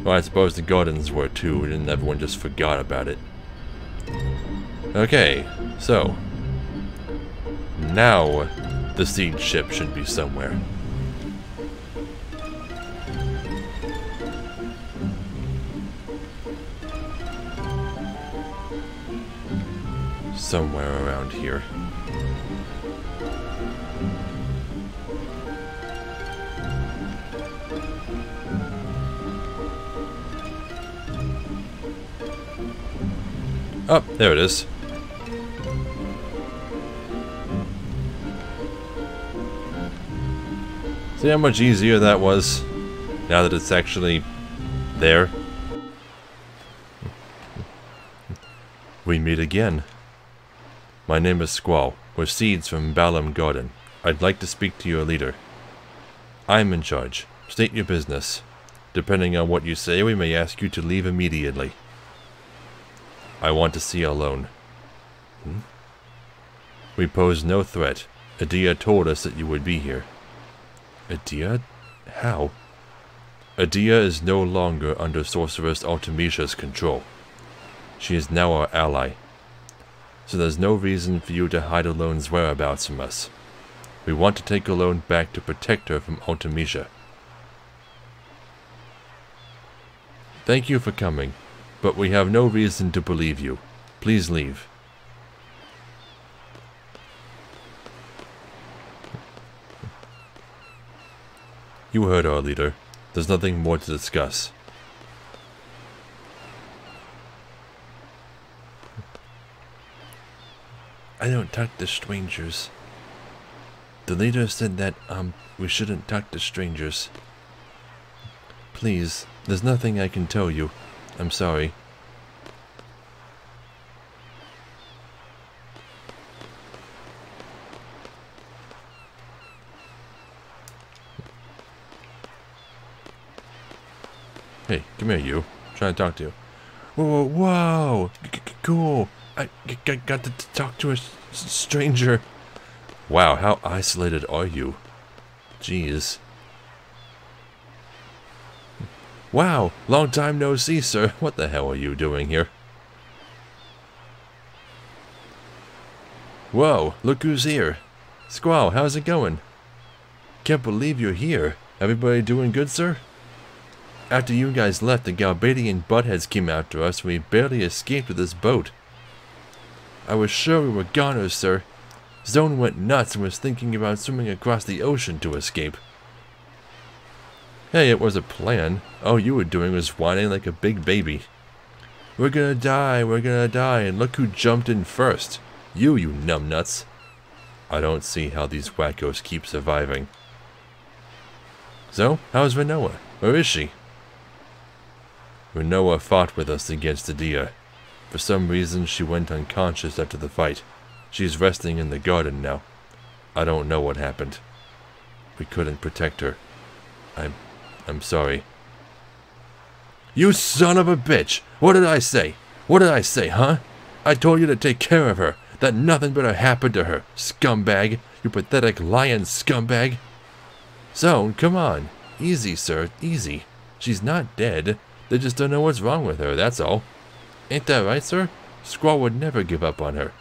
Well, I suppose the gardens were too, and everyone just forgot about it. Okay, so. Now, the seed ship should be somewhere. somewhere around here. Oh, there it is. See how much easier that was now that it's actually there? We meet again. My name is Squall. We're seeds from Balamb Garden. I'd like to speak to your leader. I'm in charge. State your business. Depending on what you say, we may ask you to leave immediately. I want to see Ellone. Hmm? We pose no threat. Edea told us that you would be here. Edea? How? Edea is no longer under Sorceress Ultimecia's control. She is now our ally so there's no reason for you to hide Ellone's whereabouts from us. We want to take Ellone back to protect her from Ultimecia. Thank you for coming, but we have no reason to believe you. Please leave. You heard our leader. There's nothing more to discuss. I don't talk to strangers. The leader said that, um, we shouldn't talk to strangers. Please, there's nothing I can tell you. I'm sorry. Hey, come here, you. I'm trying to talk to you. Whoa, whoa, whoa! cool. I got to talk to a stranger. Wow, how isolated are you? Jeez. Wow, long time no see, sir. [LAUGHS] What the hell are you doing here? Whoa, look who's here. Squall, how's it going? Can't believe you're here. Everybody doing good, sir? After you guys left, the Galbadian buttheads came after us and we barely escaped with this boat. I was sure we were goners, sir. Zone went nuts and was thinking about swimming across the ocean to escape. Hey, it was a plan. All you were doing was whining like a big baby. We're gonna die, we're gonna die, and look who jumped in first. You, you numbnuts. I don't see how these wackos keep surviving. So, how's Rinoa? Where is she? Rinoa fought with us against Edea. For some reason, she went unconscious after the fight. She's resting in the garden now. I don't know what happened. We couldn't protect her. I'm... I'm sorry. You son of a bitch! What did I say? What did I say, huh? I told you to take care of her, that nothing better happened to her, scumbag, you pathetic lion scumbag. Zone, come on. Easy, sir, easy. She's not dead. They just don't know what's wrong with her, that's all. Ain't that right, sir? Squall would never give up on her.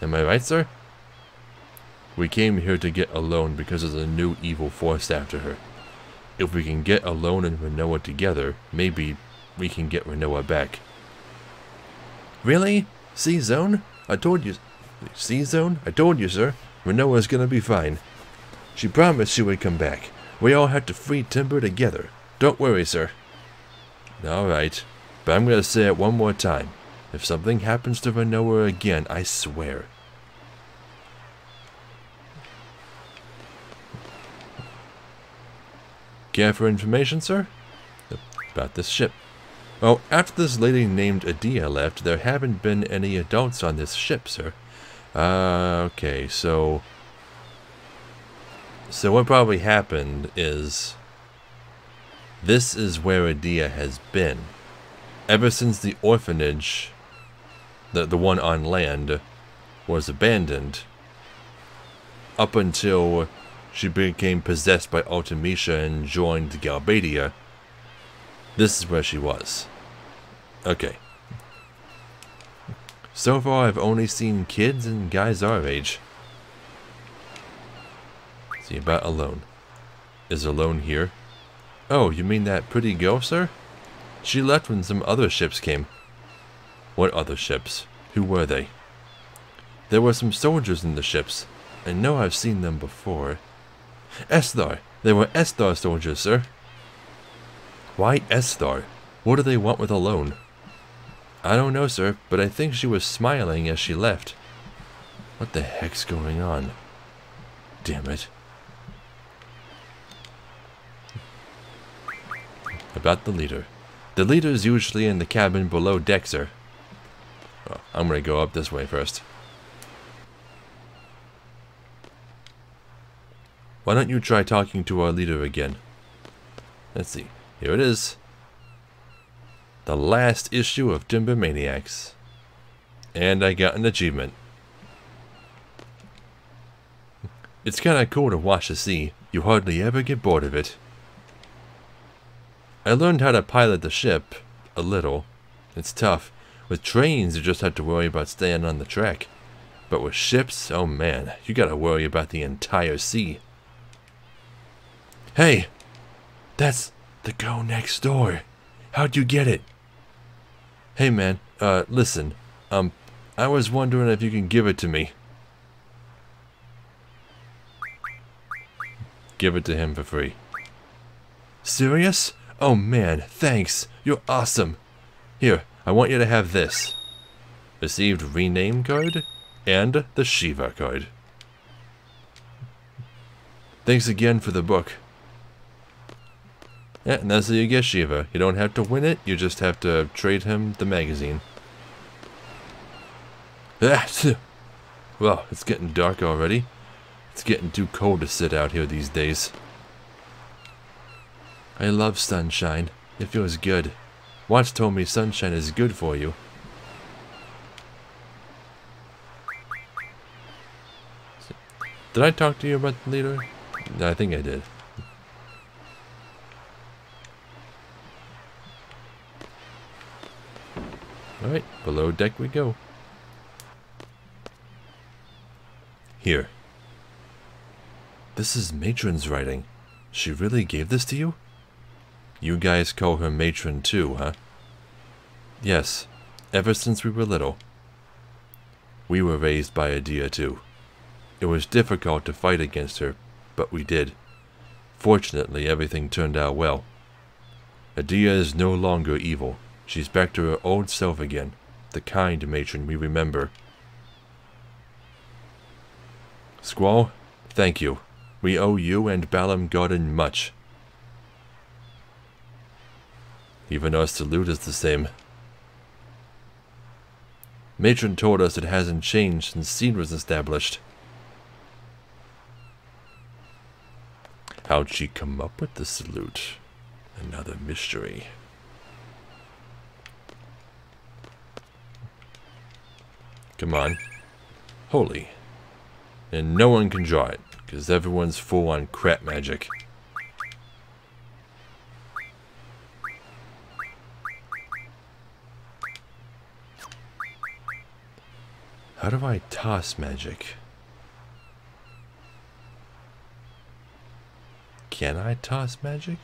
Am I right, sir? We came here to get Ellone because there's a new evil force after her. If we can get Ellone and Rinoa together, maybe we can get Rinoa back. Really? C-Zone? I told you... C-Zone? I told you, sir. Rinoa's gonna be fine. She promised she would come back. We all have to free Timber together. Don't worry, sir. Alright, but I'm gonna say it one more time. If something happens to Rinoa again, I swear. Care for information, sir? About this ship. Well, after this lady named Edea left, there haven't been any adults on this ship, sir. Uh, okay, so... So what probably happened is... This is where Edea has been. Ever since the orphanage, the, the one on land, was abandoned, up until she became possessed by Ultimecia and joined Galbadia, this is where she was. Okay. So far, I've only seen kids and guys our age. See about Ellone. Is Ellone here? Oh, you mean that pretty girl, sir? She left when some other ships came. What other ships? Who were they? There were some soldiers in the ships. I know I've seen them before. Esthar! They were Esthar soldiers, sir. Why Esthar? What do they want with Ellone? I don't know, sir, but I think she was smiling as she left. What the heck's going on? Damn it. About the leader. The leader's usually in the cabin below deck, sir. I'm gonna go up this way first. Why don't you try talking to our leader again? Let's see. Here it is. The last issue of Timber Maniacs. And I got an achievement. It's kinda cool to watch the sea. You hardly ever get bored of it. I learned how to pilot the ship. A little. It's tough. With trains, you just have to worry about staying on the track. But with ships, oh man, you gotta worry about the entire sea. Hey! That's the girl next door. How'd you get it? Hey man, uh, listen. Um, I was wondering if you can give it to me. Give it to him for free. Serious? Oh man, thanks. You're awesome. Here, I want you to have this. Received rename card and the Shiva card. Thanks again for the book. Yeah, and that's how you get Shiva. You don't have to win it, you just have to trade him the magazine. well, it's getting dark already. It's getting too cold to sit out here these days. I love sunshine. It feels good. Watch told me sunshine is good for you. Did I talk to you about the leader? I think I did. Alright, below deck we go. Here. This is Matron's writing. She really gave this to you? You guys call her Matron too, huh? Yes, ever since we were little. We were raised by Edea too. It was difficult to fight against her, but we did. Fortunately, everything turned out well. Edea is no longer evil. She's back to her old self again, the kind matron we remember. Squall, thank you. We owe you and Balamb Garden much. Even our salute is the same. Matron told us it hasn't changed since Seed was established. How'd she come up with the salute? Another mystery. Come on. Holy. And no one can draw it, because everyone's full on crap magic. How do I toss magic? Can I toss magic?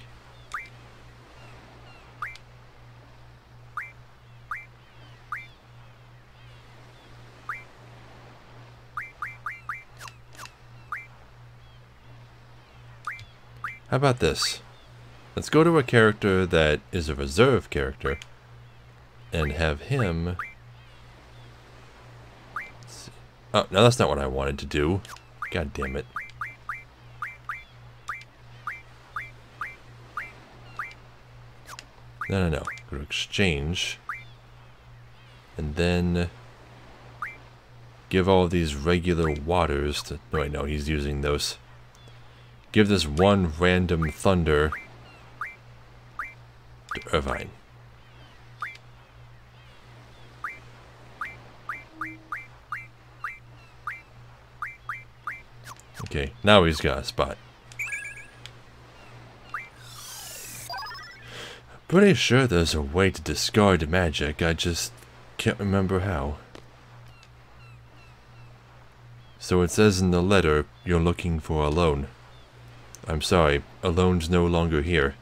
How about this? Let's go to a character that is a reserve character and have him... Oh, no, that's not what I wanted to do. God damn it. No, no, no. Go to exchange. And then give all these regular waters to... No, wait, no, he's using those. Give this one random thunder to Irvine. Okay, now he's got a spot. Pretty sure there's a way to discard magic, I just can't remember how. So it says in the letter, you're looking for Ellone. I'm sorry, Ellone's no longer here.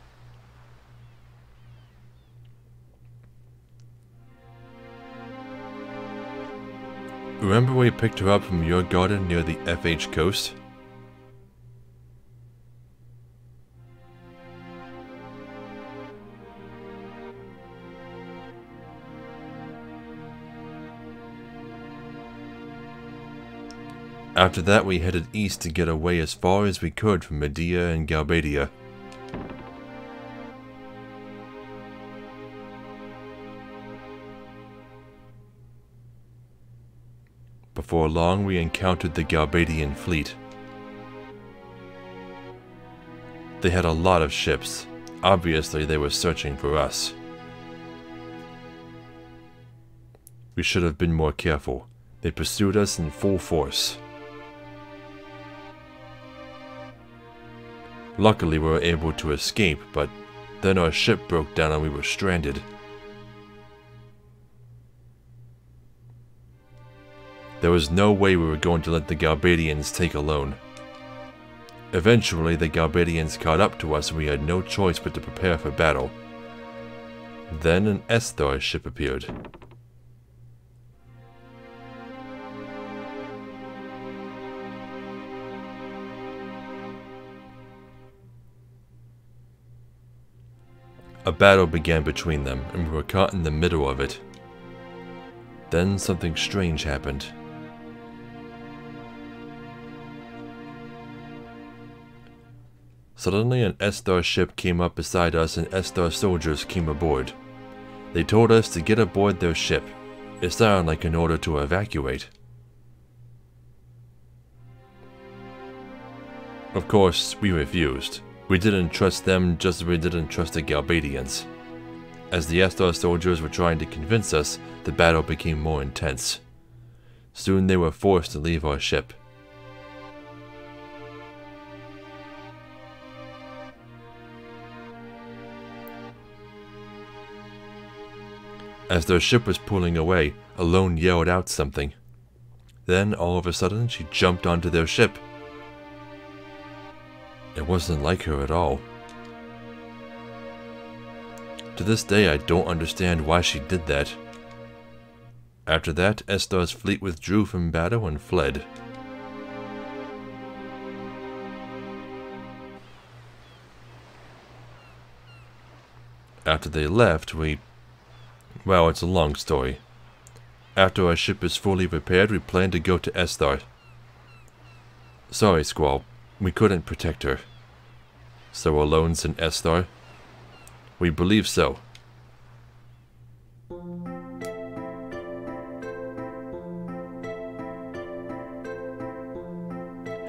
Remember when we picked her up from your garden near the FH coast? After that we headed east to get away as far as we could from Edea and Galbadia. Before long we encountered the Galbadian fleet. They had a lot of ships. Obviously they were searching for us. We should have been more careful. They pursued us in full force. Luckily we were able to escape, but then our ship broke down and we were stranded. There was no way we were going to let the Galbadians take Ellone. Eventually, the Galbadians caught up to us and we had no choice but to prepare for battle. Then an Esthar ship appeared. A battle began between them, and we were caught in the middle of it. Then something strange happened. Suddenly an Esthar ship came up beside us and Esthar soldiers came aboard. They told us to get aboard their ship. It sounded like an order to evacuate. Of course, we refused. We didn't trust them just as we didn't trust the Galbadians. As the Esthar soldiers were trying to convince us, the battle became more intense. Soon they were forced to leave our ship. As their ship was pulling away, Ellone yelled out something. Then, all of a sudden, she jumped onto their ship. It wasn't like her at all. To this day, I don't understand why she did that. After that, Esthar's fleet withdrew from battle and fled. After they left, we... Well, it's a long story. After our ship is fully repaired, we plan to go to Esthar. Sorry, Squall. We couldn't protect her. So Ellone's in Esthar? We believe so.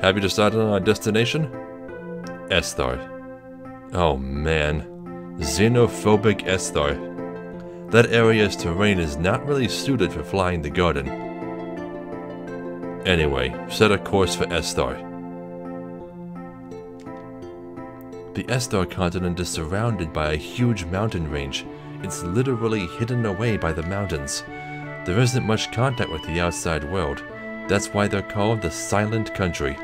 Have you decided on a destination? Esthar. Oh man. Xenophobic Esthar. That area's terrain is not really suited for flying the garden. Anyway, set a course for Esthar. The Esthar continent is surrounded by a huge mountain range. It's literally hidden away by the mountains. There isn't much contact with the outside world. That's why they're called the Silent Country.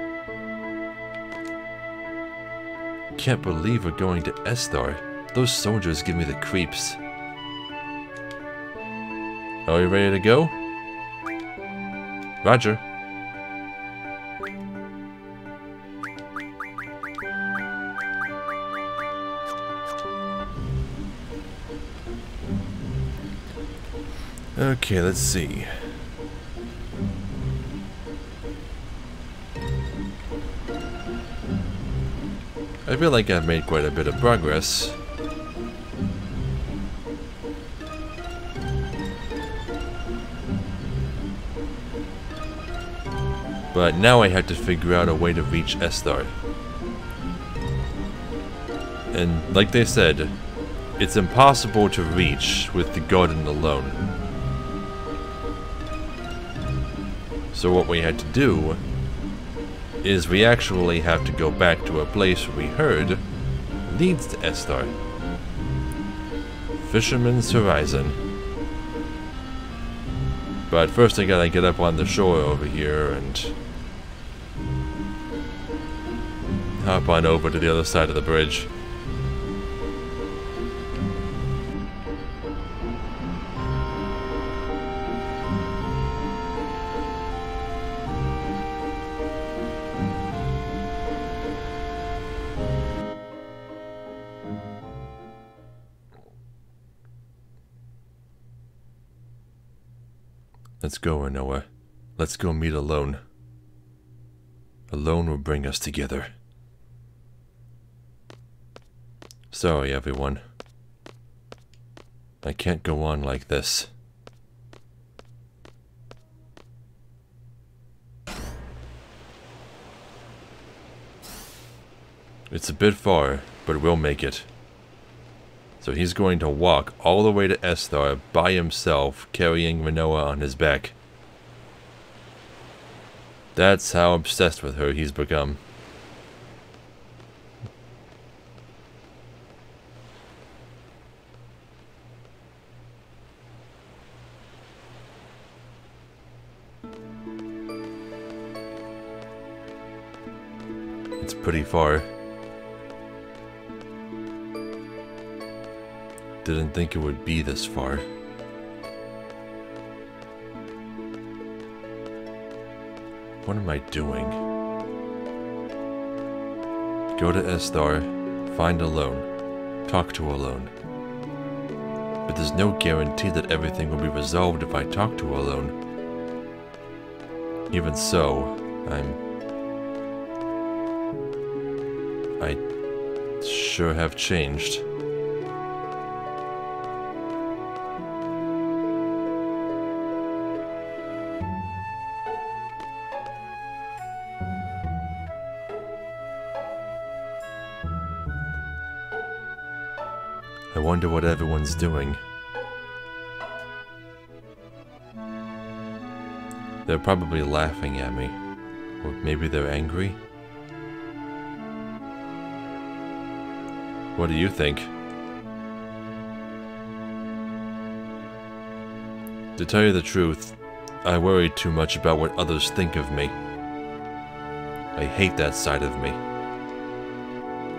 Can't believe we're going to Esthar. Those soldiers give me the creeps. Are you ready to go? Roger. Okay, let's see. I feel like I've made quite a bit of progress. But now I have to figure out a way to reach Esthar. And like they said, it's impossible to reach with the garden alone. So what we had to do is we actually have to go back to a place we heard leads to Esthar. Fisherman's Horizon. But first I gotta get up on the shore over here and hop on over to the other side of the bridge. Let's go, Rinoa. Let's go meet Ellone. Ellone will bring us together. Sorry, everyone. I can't go on like this. It's a bit far, but we'll make it. So he's going to walk all the way to Esthar by himself, carrying Rinoa on his back. That's how obsessed with her he's become. It's pretty far. Didn't think it would be this far. What am I doing? Go to Esthar, find Ellone, talk to Ellone. But there's no guarantee that everything will be resolved if I talk to Ellone. Even so, I'm... I sure have changed. Everyone's doing. They're probably laughing at me. Or maybe they're angry? What do you think? To tell you the truth, I worry too much about what others think of me. I hate that side of me.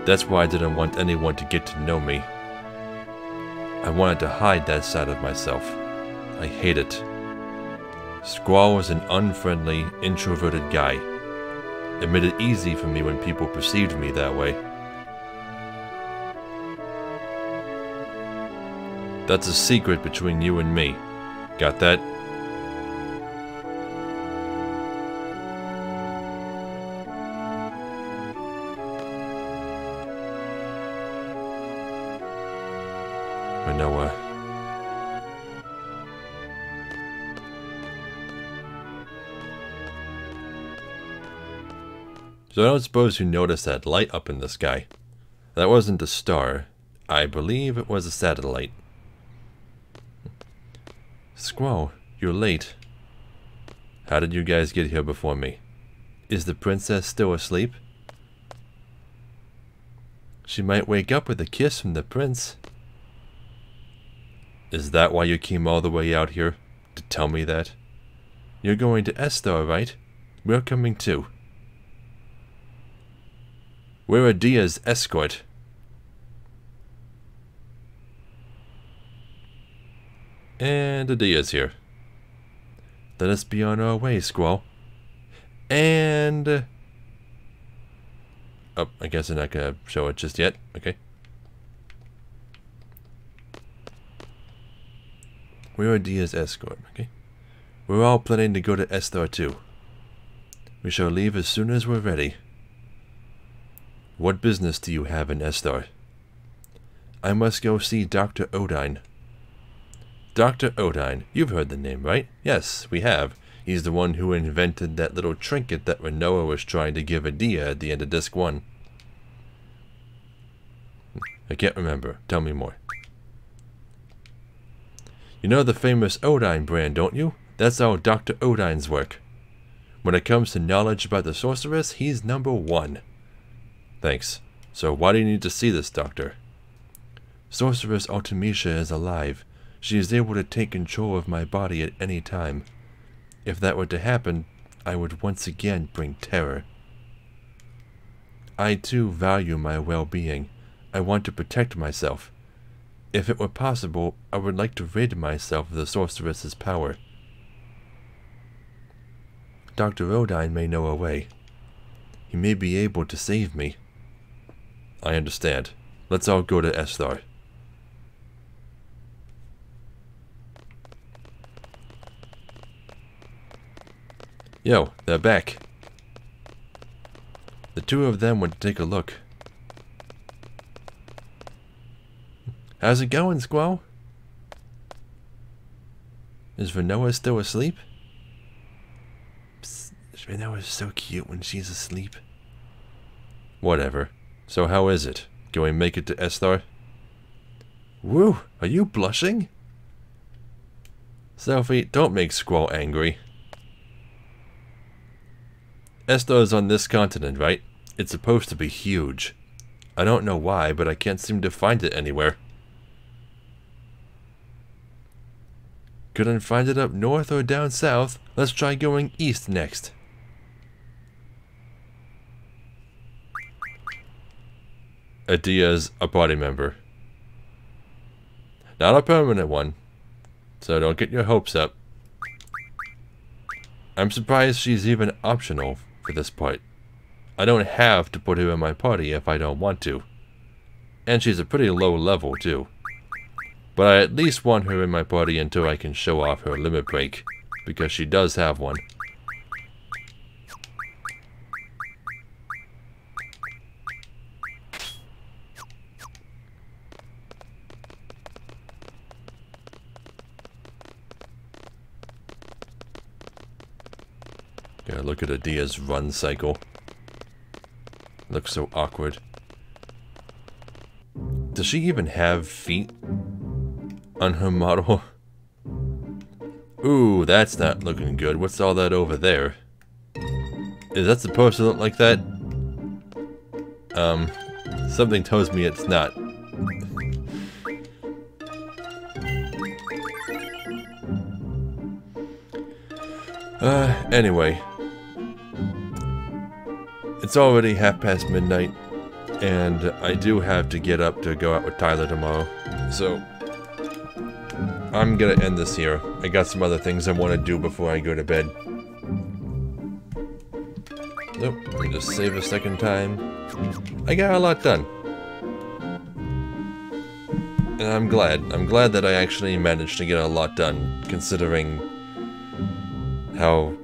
That's why I didn't want anyone to get to know me. I wanted to hide that side of myself. I hate it. Squall was an unfriendly, introverted guy. It made it easy for me when people perceived me that way. That's a secret between you and me. Got that? Noah. So I don't suppose you noticed that light up in the sky. That wasn't a star. I believe it was a satellite. Squall, you're late. How did you guys get here before me? Is the princess still asleep? She might wake up with a kiss from the prince. Is that why you came all the way out here? To tell me that? You're going to Esthar, right? We're coming too. We're Edea's escort. And Edea's here. Let us be on our way, Squall. And... Uh, oh, I guess I'm not to show it just yet. Okay. We're Edea's escort, okay? We're all planning to go to Esthar too. We shall leave as soon as we're ready. What business do you have in Esthar? I must go see Dr. Odine. Dr. Odine, you've heard the name, right? Yes, we have. He's the one who invented that little trinket that Rinoa was trying to give Edea at the end of Disc 1. I can't remember. Tell me more. You know the famous Odine brand, don't you? That's all Dr. Odine's work. When it comes to knowledge about the sorceress, he's number one. Thanks. So why do you need to see this doctor? Sorceress Ultimecia is alive. She is able to take control of my body at any time. If that were to happen, I would once again bring terror. I too value my well-being. I want to protect myself. If it were possible, I would like to rid myself of the sorceress's power. Dr. Odine may know a way. He may be able to save me. I understand. Let's all go to Esthar. Yo, they're back. The two of them went to take a look. How's it going, Squall? Is Rinoa still asleep? Psst, is so cute when she's asleep. Whatever. So how is it? Can we make it to Esthar? Woo! Are you blushing? Selphie, don't make Squall angry. Esthar is on this continent, right? It's supposed to be huge. I don't know why, but I can't seem to find it anywhere. Couldn't find it up north or down south. Let's try going east next. Edea's a party member. Not a permanent one. So don't get your hopes up. I'm surprised she's even optional for this part. I don't have to put her in my party if I don't want to. And she's a pretty low level too. But I at least want her in my party until I can show off her limit break. Because she does have one. Gotta look at Edea's run cycle. Looks so awkward. Does she even have feet on her model? Ooh, that's not looking good. What's all that over there? Is that supposed to look like that? Um, something tells me it's not. uh, anyway. It's already half past midnight, and I do have to get up to go out with Tyler tomorrow. So, I'm gonna end this here. I got some other things I want to do before I go to bed. Nope, just save a second time. I got a lot done. And I'm glad. I'm glad that I actually managed to get a lot done, considering how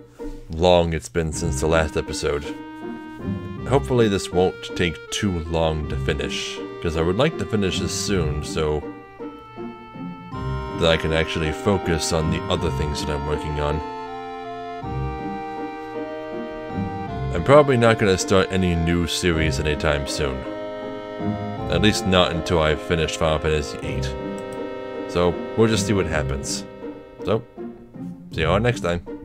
long it's been since the last episode. Hopefully this won't take too long to finish, because I would like to finish this soon, so that I can actually focus on the other things that I'm working on. I'm probably not going to start any new series anytime soon. At least not until I've finished Final Fantasy VIII. So, we'll just see what happens. So, see you all next time.